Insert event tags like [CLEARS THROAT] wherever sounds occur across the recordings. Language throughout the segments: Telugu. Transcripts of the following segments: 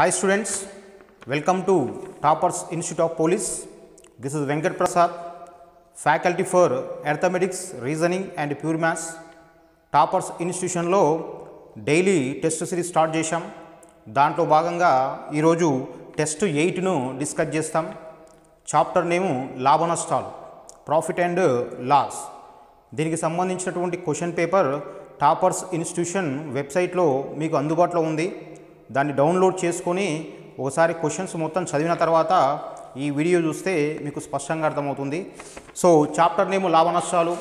Hi students, welcome to Toppers Institute of Police. This is Venkat Prasad, faculty for Arithmetics, Reasoning and Pure Maths. Toppers ఇన్స్టిట్యూషన్లో daily test series start చేశాం. దాంట్లో భాగంగా ఈరోజు టెస్ట్ ఎయిట్ను డిస్కస్ చేస్తాం. చాప్టర్ నేము లాభ నష్టాలు ప్రాఫిట్ అండ్ లాస్ దీనికి సంబంధించినటువంటి క్వశ్చన్ పేపర్ టాపర్స్ ఇన్స్టిట్యూషన్ వెబ్సైట్లో మీకు అందుబాటులో ఉంది. దాన్ని డౌన్లోడ్ చేసుకొని ఒకసారి క్వశ్చన్స్ మొత్తం చదివిన తర్వాత ఈ వీడియో చూస్తే మీకు స్పష్టంగా అర్థమవుతుంది. సో చాప్టర్ నేమ్ లాభ నష్టాలు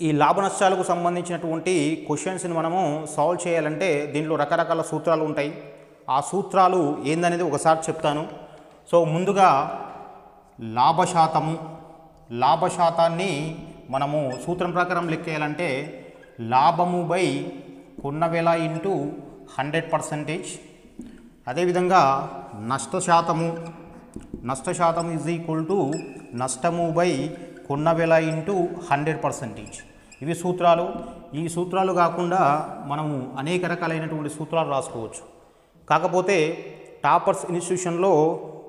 ఈ లాభ నష్టాలకు సంబంధించినటువంటి క్వశ్చన్స్ని మనము సాల్వ్ చేయాలంటే దీంట్లో రకరకాల సూత్రాలు ఉంటాయి. ఆ సూత్రాలు ఏందనేది ఒకసారి చెప్తాను. సో ముందుగా లాభశాతము. లాభశాతాన్ని మనము సూత్రం ప్రకారం లెక్కేయాలంటే లాభము బై కొన్న వేళ ఇంటూ హండ్రెడ్ పర్సంటేజ్. అదేవిధంగా నష్టశాతము. నష్టశాతం ఈజ్ ఈక్వల్ టు నష్టము బై కొన్న వెల ఇంటూ హండ్రెడ్ పర్సంటేజ్. ఇవి సూత్రాలు. ఈ సూత్రాలు కాకుండా మనము అనేక రకాలైనటువంటి సూత్రాలు రాసుకోవచ్చు. కాకపోతే టాపర్స్ ఇన్స్టిట్యూషన్లో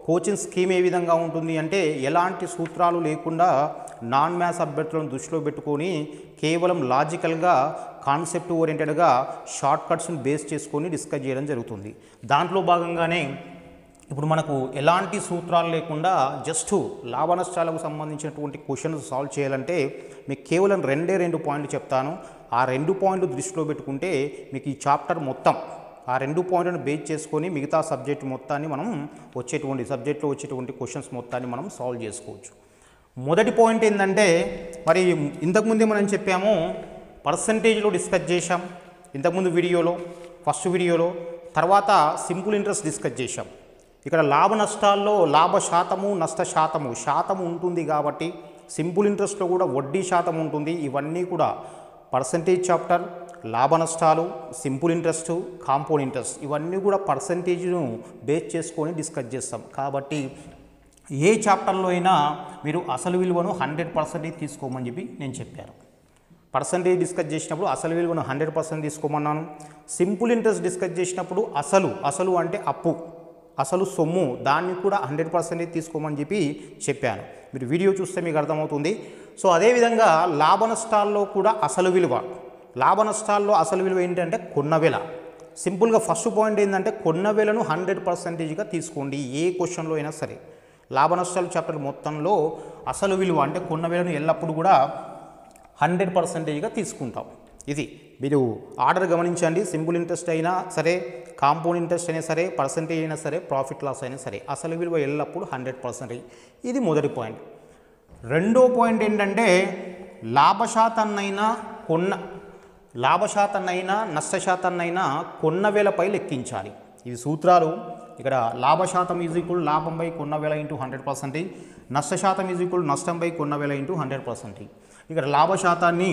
కోచింగ్ స్కీమ్ ఏ విధంగా ఉంటుంది అంటే ఎలాంటి సూత్రాలు లేకుండా నాన్ మ్యాథ్స్ అభ్యర్థులను దృష్టిలో పెట్టుకొని కేవలం లాజికల్గా కాన్సెప్ట్ ఓరియంటెడ్గా షార్ట్ కట్స్ని బేస్ చేసుకొని డిస్కస్ చేయడం జరుగుతుంది. దాంట్లో భాగంగానే ఇప్పుడు మనకు ఎలాంటి సూత్రాలు లేకుండా జస్ట్ లాభ నష్టాలకు సంబంధించినటువంటి క్వశ్చన్స్ సాల్వ్ చేయాలంటే మీకు కేవలం రెండే రెండు పాయింట్లు చెప్తాను. ఆ రెండు పాయింట్లు దృష్టిలో పెట్టుకుంటే మీకు ఈ చాప్టర్ మొత్తం ఆ రెండు పాయింట్లను బేస్ చేసుకొని మిగతా సబ్జెక్ట్ మొత్తాన్ని మనం వచ్చేటువంటి సబ్జెక్ట్లో వచ్చేటువంటి క్వశ్చన్స్ మొత్తాన్ని మనం సాల్వ్ చేసుకోవచ్చు. మొదటి పాయింట్ ఏంటంటే మరి ఇంతకుముందే మనం చెప్పాము పర్సంటేజ్లో డిస్కస్ చేశాం. ఇంతకుముందు వీడియోలో ఫస్ట్ వీడియోలో తర్వాత సింపుల్ ఇంట్రెస్ట్ డిస్కస్ చేశాం. ఇక్కడ లాభ నష్టాల్లో లాభ శాతము నష్ట శాతము శాతం ఉంటుంది కాబట్టి సింపుల్ ఇంట్రెస్ట్లో కూడా వడ్డీ శాతం ఉంటుంది. ఇవన్నీ కూడా పర్సంటేజ్ చాప్టర్ లాభ నష్టాలు సింపుల్ ఇంట్రెస్ట్ కాంపౌండ్ ఇంట్రెస్ట్ ఇవన్నీ కూడా పర్సంటేజ్ను బేస్ చేసుకొని డిస్కస్ చేస్తాం. కాబట్టి ఏ చాప్టర్లో అయినా మీరు అసలు విలువను హండ్రెడ్ పర్సెంటేజ్ తీసుకోమని చెప్పి నేను చెప్పాను. పర్సంటేజ్ డిస్కస్ చేసినప్పుడు అసలు విలువను హండ్రెడ్ పర్సెంట్ తీసుకోమన్నాను. సింపుల్ ఇంట్రెస్ట్ డిస్కస్ చేసినప్పుడు అసలు అసలు అంటే అప్పు అసలు సొమ్ము దాన్ని కూడా హండ్రెడ్ పర్సెంటేజ్ తీసుకోమని చెప్పి చెప్పాను. మీరు వీడియో చూస్తే మీకు అర్థమవుతుంది. సో అదేవిధంగా లాభ నష్టాల్లో కూడా అసలు విలువ లాభ నష్టాల్లో అసలు విలువ ఏంటంటే కొన్న సింపుల్గా ఫస్ట్ పాయింట్ ఏంటంటే కొన్న వెలను హండ్రెడ్ పర్సెంటేజ్గా తీసుకోండి ఏ క్వశ్చన్లో అయినా సరే. లాభ నష్టాలు చాప్టర్ మొత్తంలో అసలు విలువ అంటే కొన్న వేలను ఎల్లప్పుడూ కూడా హండ్రెడ్ పర్సెంటేజ్గా తీసుకుంటాం. ఇది మీరు ఆర్డర్ గమనించండి సింపుల్ ఇంట్రెస్ట్ అయినా సరే కాంపౌండ్ ఇంట్రెస్ట్ అయినా సరే పర్సంటేజ్ అయినా సరే ప్రాఫిట్ లాస్ అయినా సరే అసలు విలువ ఎల్లప్పుడూ హండ్రెడ్ పర్సెంటేజ్ ఇది మొదటి పాయింట్. రెండో పాయింట్ ఏంటంటే లాభశాతాన్నైనా కొన్న లాభశాతాన్నైనా నష్టశాతాన్నైనా కొన్న వేలపై లెక్కించాలి. ఇవి సూత్రాలు. ఇక్కడ లాభశాతం ఈజ్ ఈక్వల్ లాభం బై కొన్న వేల ఇంటూ హండ్రెడ్ పర్సెంటేజ్ నష్టశాతం ఈజ్ ఈక్వల్ నష్టం బై కొన్న వేల ఇంటూ హండ్రెడ్ పర్సెంటేజ్ ఇక్కడ లాభశాతాన్ని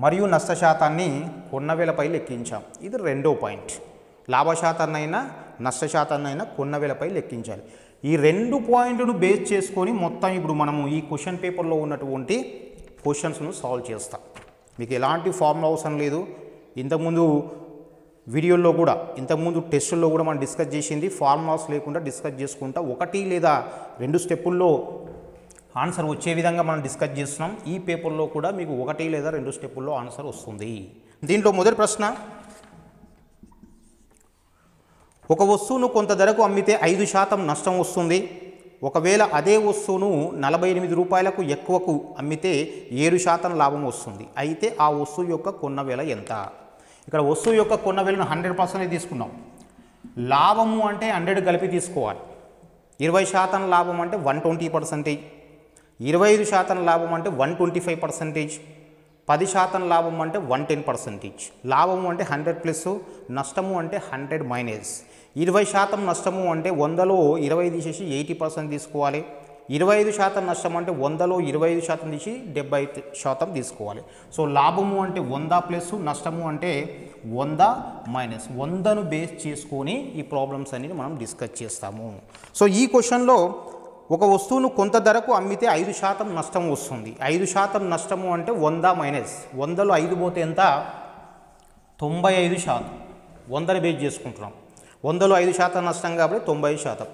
మరియు నష్టశాతాన్ని కొన్న వేలపై లెక్కించాం ఇది రెండో పాయింట్. లాభశాతాన్నైనా నష్టశాతాన్నైనా కొన్న వేలపై లెక్కించాలి ఈ రెండు పాయింట్ను బేస్ చేసుకొని మొత్తం ఇప్పుడు మనము ఈ క్వశ్చన్ పేపర్లో ఉన్నటువంటి క్వశ్చన్స్ను సాల్వ్ చేస్తాం. మీకు ఎలాంటి ఫార్ములా అవసరం లేదు. ఇంతకుముందు వీడియోల్లో కూడా ఇంతకుముందు టెస్టుల్లో కూడా మనం డిస్కస్ చేసింది ఫార్ములాస్ లేకుండా డిస్కస్ చేసుకుంటా ఒకటి లేదా రెండు స్టెప్పుల్లో ఆన్సర్ వచ్చే విధంగా మనం డిస్కస్ చేస్తున్నాం. ఈ పేపర్లో కూడా మీకు ఒకటి లేదా రెండు స్టెప్పుల్లో ఆన్సర్ వస్తుంది. దీంట్లో మొదటి ప్రశ్న ఒక వస్తువును కొంత ధరకు అమ్మితే ఐదు శాతం నష్టం వస్తుంది. ఒకవేళ అదే వస్తువును నలభై ఎనిమిది రూపాయలకు ఎక్కువకు అమ్మితే ఏడు శాతం లాభం వస్తుంది. అయితే ఆ వస్తువు యొక్క కొన్న వేల ఎంత? ఇక్కడ వస్తువు యొక్క కొన్న వేలను హండ్రెడ్ పర్సెంట్ తీసుకున్నాం. లాభము అంటే హండ్రెడ్ కలిపి తీసుకోవాలి. ఇరవై శాతం లాభం అంటే వన్ ట్వంటీ పర్సెంటేజ్. ఇరవై ఐదు శాతం లాభం అంటే వన్ ట్వంటీ ఫైవ్ పర్సెంటేజ్ పది శాతం లాభం అంటే వన్ టెన్ పర్సెంటేజ్. లాభము అంటే హండ్రెడ్ ప్లస్ నష్టము అంటే హండ్రెడ్ మైనస్. ఇరవై శాతం నష్టము అంటే వందలో ఇరవై తీసేసి ఎయిటీ పర్సెంట్ తీసుకోవాలి. ఇరవై ఐదు శాతం నష్టం అంటే వందలో ఇరవై ఐదు శాతం తీసి డెబ్బై శాతం తీసుకోవాలి. సో లాభము అంటే వంద ప్లస్ నష్టము అంటే వంద మైనస్. వందను బేస్ చేసుకొని ఈ ప్రాబ్లమ్స్ అనేది మనం డిస్కస్ చేస్తాము. సో ఈ క్వశ్చన్లో ఒక వస్తువును కొంత ధరకు అమ్మితే ఐదు శాతం నష్టం వస్తుంది. ఐదు శాతం నష్టము అంటే వంద మైనస్. వందలో ఐదు పోతే ఎంత? తొంభై ఐదు శాతం. వందని బేస్ చేసుకుంటున్నాం. వందలో ఐదు శాతం నష్టం కాబట్టి తొంభై శాతం.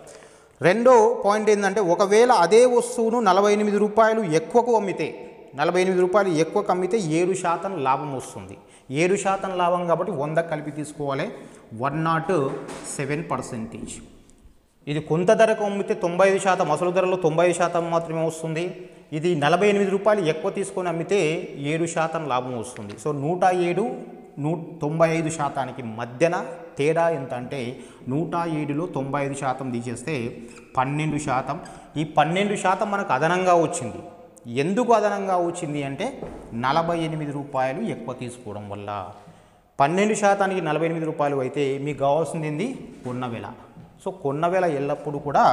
రెండో పాయింట్ ఏంటంటే ఒకవేళ అదే వస్తువును నలభై ఎనిమిది రూపాయలు ఎక్కువకు అమ్మితే నలభై ఎనిమిది రూపాయలు ఎక్కువకు అమ్మితే ఏడు శాతం లాభం వస్తుంది. ఏడు శాతం లాభం కాబట్టి వంద కలిపి తీసుకోవాలి. One naught seven percentage. ఇది కొంత ధరకు అమ్మితే తొంభై ఐదు శాతం అసలు ధరలో తొంభై ఐదు శాతం మాత్రమే వస్తుంది. ఇది నలభై ఎనిమిది రూపాయలు ఎక్కువ తీసుకొని అమ్మితే ఏడు శాతం లాభం వస్తుంది. సో నూట ఏడు నూ తొంభై ఐదు శాతానికి మధ్యన తేడా ఎంత అంటే నూట ఏడులో తొంభై ఐదు శాతం తీసేస్తే పన్నెండు శాతం. ఈ పన్నెండు శాతం మనకు అదనంగా వచ్చింది. ఎందుకు అదనంగా వచ్చింది అంటే నలభై ఎనిమిది రూపాయలు ఎక్కువ తీసుకోవడం వల్ల. పన్నెండు శాతానికి నలభై ఎనిమిది రూపాయలు అయితే మీకు కావాల్సింది ఏంది? కొన్న వెల. సో కొన్నవేళ ఎల్లప్పుడూ కూడా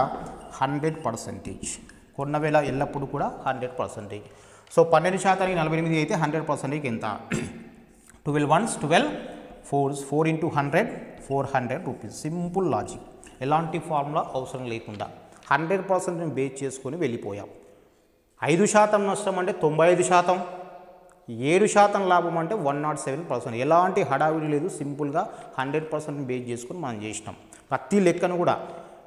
హండ్రెడ్ పర్సెంటేజ్. కొన్నవేళ ఎల్లప్పుడూ కూడా హండ్రెడ్ పర్సెంటేజ్. సో పన్నెండు శాతానికి నలభై ఎనిమిది అయితే హండ్రెడ్ పర్సెంటేజ్ ఎంత? Twelve ones twelve fours four into hundred four hundred rupees. Simple logic. ఎలాంటి ఫార్ములా అవసరం లేకుండా హండ్రెడ్ పర్సెంట్ బేస్ చేసుకొని వెళ్ళిపోయాం. ఐదు శాతం నష్టం అంటే తొంభై ఐదు శాతం. ఏడు శాతం లాభం అంటే వన్ నాట్ సెవెన్ పర్సెంట్. ఎలాంటి హడావిడి లేదు. సింపుల్గా హండ్రెడ్ పర్సెంట్ బేస్ చేసుకొని మనం చేసినాం. ప్రతి లెక్కను కూడా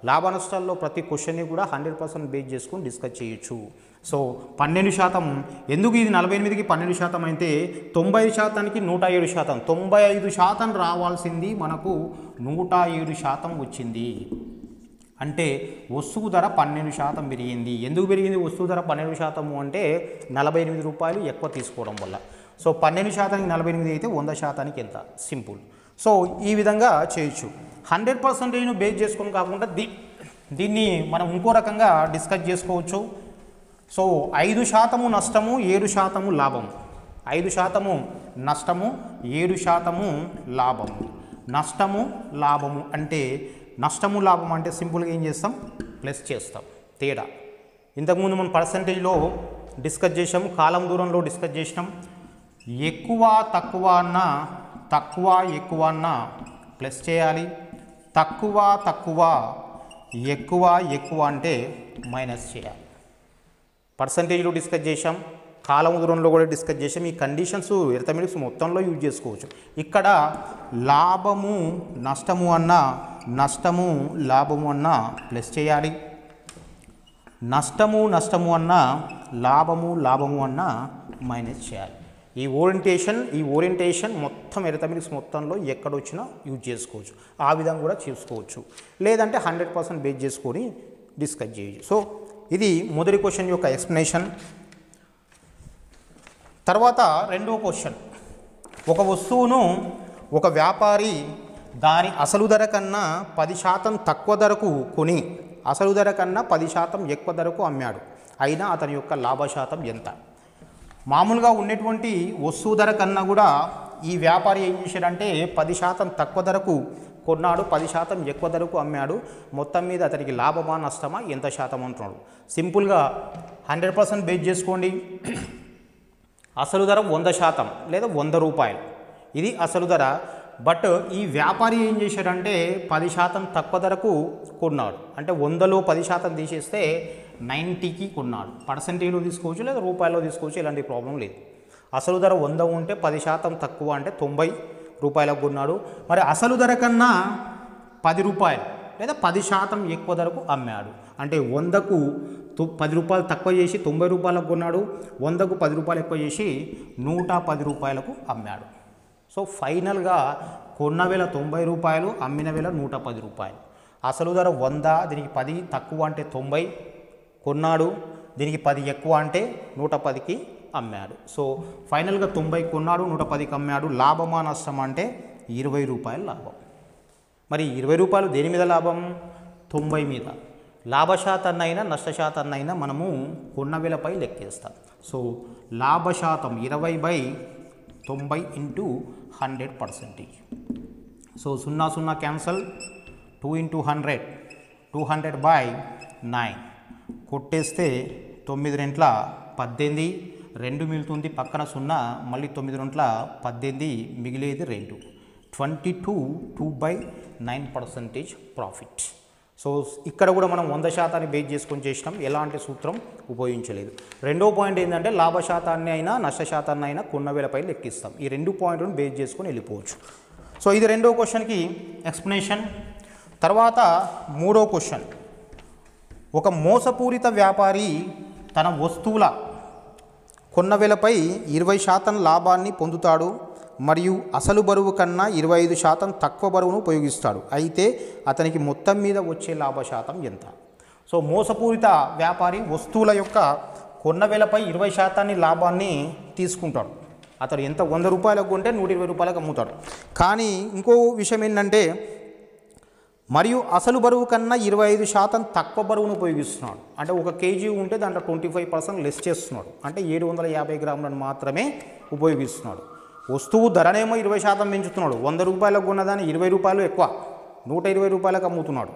లాభ నష్టాల్లో ప్రతి క్వశ్చన్ని కూడా హండ్రెడ్ పర్సెంట్ బేస్ చేసుకొని డిస్కస్ చేయొచ్చు. సో పన్నెండు శాతం ఎందుకు ఇది నలభై ఎనిమిదికి పన్నెండు శాతం అయితే తొంభై శాతానికి నూట ఏడు శాతం. తొంభై ఐదు శాతం రావాల్సింది మనకు నూట ఏడు శాతం వచ్చింది. అంటే వస్తువు ధర పన్నెండు శాతం పెరిగింది. ఎందుకు పెరిగింది వస్తువు ధర పన్నెండు శాతము అంటే నలభై ఎనిమిది రూపాయలు ఎక్కువ తీసుకోవడం వల్ల. సో పన్నెండు శాతానికి నలభై ఎనిమిది అయితే వంద శాతానికి ఎంత? సింపుల్. సో ఈ విధంగా చేయొచ్చు. హండ్రెడ్ పర్సెంటేజ్ను బేస్ చేసుకొని కాకుండా దీ దీన్ని మనం ఇంకో రకంగా డిస్కస్ చేసుకోవచ్చు. సో ఐదు శాతము నష్టము ఏడు శాతము లాభము. ఐదు శాతము నష్టము ఏడు శాతము లాభము. నష్టము లాభము అంటే నష్టము లాభం అంటే సింపుల్గా ఏం చేస్తాం? ప్లస్ చేస్తాం. తేడా. ఇంతకుముందు మనం పర్సంటేజ్లో డిస్కస్ చేసాం కాలం దూరంలో డిస్కస్ చేసినాం. ఎక్కువ తక్కువ అన్న తక్కువ ఎక్కువ అన్న ప్లస్ చేయాలి. తక్కువ తక్కువ ఎక్కువ ఎక్కువ అంటే మైనస్ చేయాలి. పర్సంటేజ్లో డిస్కస్ చేసాం కాలం దూరంలో కూడా డిస్కస్ చేసాం ఈ కండిషన్స్ ఎర్థమెటిక్స్ మొత్తంలో యూజ్ చేసుకోవచ్చు. ఇక్కడ లాభము నష్టము అన్న నష్టము లాభము అన్న ప్లస్ చేయాలి. నష్టము నష్టము అన్న లాభము లాభము అన్న మైనస్ చేయాలి. ఈ ఓరియంటేషన్ ఈ ఓరియంటేషన్ మొత్తం ఎరథమెటిక్స్ మొత్తంలో ఎక్కడొచ్చినా యూజ్ చేసుకోవచ్చు. ఆ విధంగా కూడా చేసుకోవచ్చు. లేదంటే హండ్రెడ్ పర్సెంట్ బేస్ చేసుకొని డిస్కస్ చేయొచ్చు. సో ఇది మొదటి క్వశ్చన్ యొక్క ఎక్స్ప్లెనేషన్ తర్వాత రెండవ క్వశ్చన్ ఒక వస్తువును ఒక వ్యాపారి దాని అసలు ధర కన్నా పది శాతం తక్కువ ధరకు కొని అసలు ధర కన్నా పది శాతం ఎక్కువ ధరకు అమ్మాడు. అయినా అతని యొక్క లాభ శాతం ఎంత? మామూలుగా ఉన్నటువంటి వస్తువు ధర కన్నా కూడా ఈ వ్యాపారి ఏం చేశాడంటే పది శాతం తక్కువ ధరకు కొన్నాడు పది శాతం ఎక్కువ ధరకు అమ్మాడు. మొత్తం మీద అతనికి లాభమా నష్టమా ఎంత శాతం అంటున్నాడు. సింపుల్గా హండ్రెడ్ పర్సెంట్ బేస్ చేసుకోండి. అసలు ధర వంద శాతం లేదా వంద రూపాయలు. ఇది అసలు ధర. బట్ ఈ వ్యాపారి ఏం చేశాడంటే పది శాతం తక్కువ ధరకు కొన్నాడు. అంటే వందలో పది శాతం తీసేస్తే నైంటీకి కొన్నాడు. పర్సెంటేజ్లో తీసుకోవచ్చు లేదా రూపాయల్లో తీసుకోవచ్చు ఎలాంటి ప్రాబ్లం లేదు. అసలు ధర వంద ఉంటే పది శాతం తక్కువ అంటే తొంభై రూపాయలకు కొన్నాడు. మరి అసలు ధర కన్నా పది రూపాయలు లేదా పది శాతం ఎక్కువ ధరకు అమ్మాడు. అంటే వందకు తొ- పది రూపాయలు తక్కువ చేసి తొంభై రూపాయలకు కొన్నాడు. వందకు పది రూపాయలు ఎక్కువ చేసి నూట పది రూపాయలకు అమ్మాడు. సో ఫైనల్గా కొన్న వేల తొంభై రూపాయలు అమ్మిన వేల నూట పది రూపాయలు. అసలు ధర వంద దీనికి పది తక్కువ అంటే తొంభై. కొన్నాడు దీనికి పది ఎక్కువ అంటే నూట పదికి అమ్మాడు. సో ఫైనల్గా తొంభై కొన్నాడు నూట పదికి అమ్మాడు. లాభమా నష్టం అంటే ఇరవై రూపాయల లాభం. మరి ఇరవై రూపాయలు దేని మీద లాభం? తొంభై మీద. లాభశాతాన్ని అయినా అయినా మనము కొన్న విలపై లెక్కేస్తాం. సో లాభశాతం ఇరవై బై తొంభై ఇంటూ హండ్రెడ్ పర్సెంటేజ్. సో సున్నా సున్నా cancel two into hundred two hundred by nine. కొట్టేస్తే తొమ్మిది రెంట్ల పద్దెనిమిది రెండు మిగులుతుంది పక్కన సున్నా మళ్ళీ తొమ్మిది రెంట్ల పద్దెనిమిది మిగిలేది రెండు. Twenty two two by nine percentage profit so ఇక్కడ కూడా మనం వంద శాతాన్ని బేస్ చేసుకొని చేసినాం. ఎలాంటి సూత్రం ఉపయోగించలేదు. రెండో పాయింట్ ఏంటంటే లాభ శాతాన్ని అయినా నష్ట శాతాన్ని అయినా కొన్న వేలపై లెక్కిస్తాం. ఈ రెండు పాయింట్లను బేస్ చేసుకొని వెళ్ళిపోవచ్చు. సో ఇది రెండో క్వశ్చన్కి ఎక్స్ప్లెనేషన్ తర్వాత మూడో క్వశ్చన్ ఒక మోసపూరిత వ్యాపారి తన వస్తువుల కొన్న వెలపై ఇరవై శాతం లాభాన్ని పొందుతాడు మరియు అసలు బరువు కన్నా ఇరవై ఐదు శాతం తక్కువ బరువును ఉపయోగిస్తాడు. అయితే అతనికి మొత్తం మీద వచ్చే లాభ శాతం ఎంత? సో మోసపూరిత వ్యాపారి వస్తువుల యొక్క కొన్న వెలపై ఇరవై శాతాన్ని లాభాన్ని తీసుకుంటాడు. అతడు ఎంత వంద రూపాయలకు కొంటే నూట ఇరవై రూపాయలకు అమ్ముతాడు. కానీ ఇంకో విషయం ఏంటంటే మరియు అసలు బరువు కన్నా ఇరవై ఐదు శాతం తక్కువ బరువును ఉపయోగిస్తున్నాడు. అంటే ఒక కేజీ ఉంటే దాంట్లో ట్వంటీ ఫైవ్ పర్సెంట్ లెస్ చేస్తున్నాడు. అంటే ఏడు వందల యాభై గ్రాములను మాత్రమే ఉపయోగిస్తున్నాడు. వస్తువు ధరనేమో ఇరవై శాతం పెంచుతున్నాడు. వంద రూపాయలకు ఉన్నదాన్ని ఇరవై రూపాయలు ఎక్కువ. నూట ఇరవై రూపాయలకు అమ్ముతున్నాడు.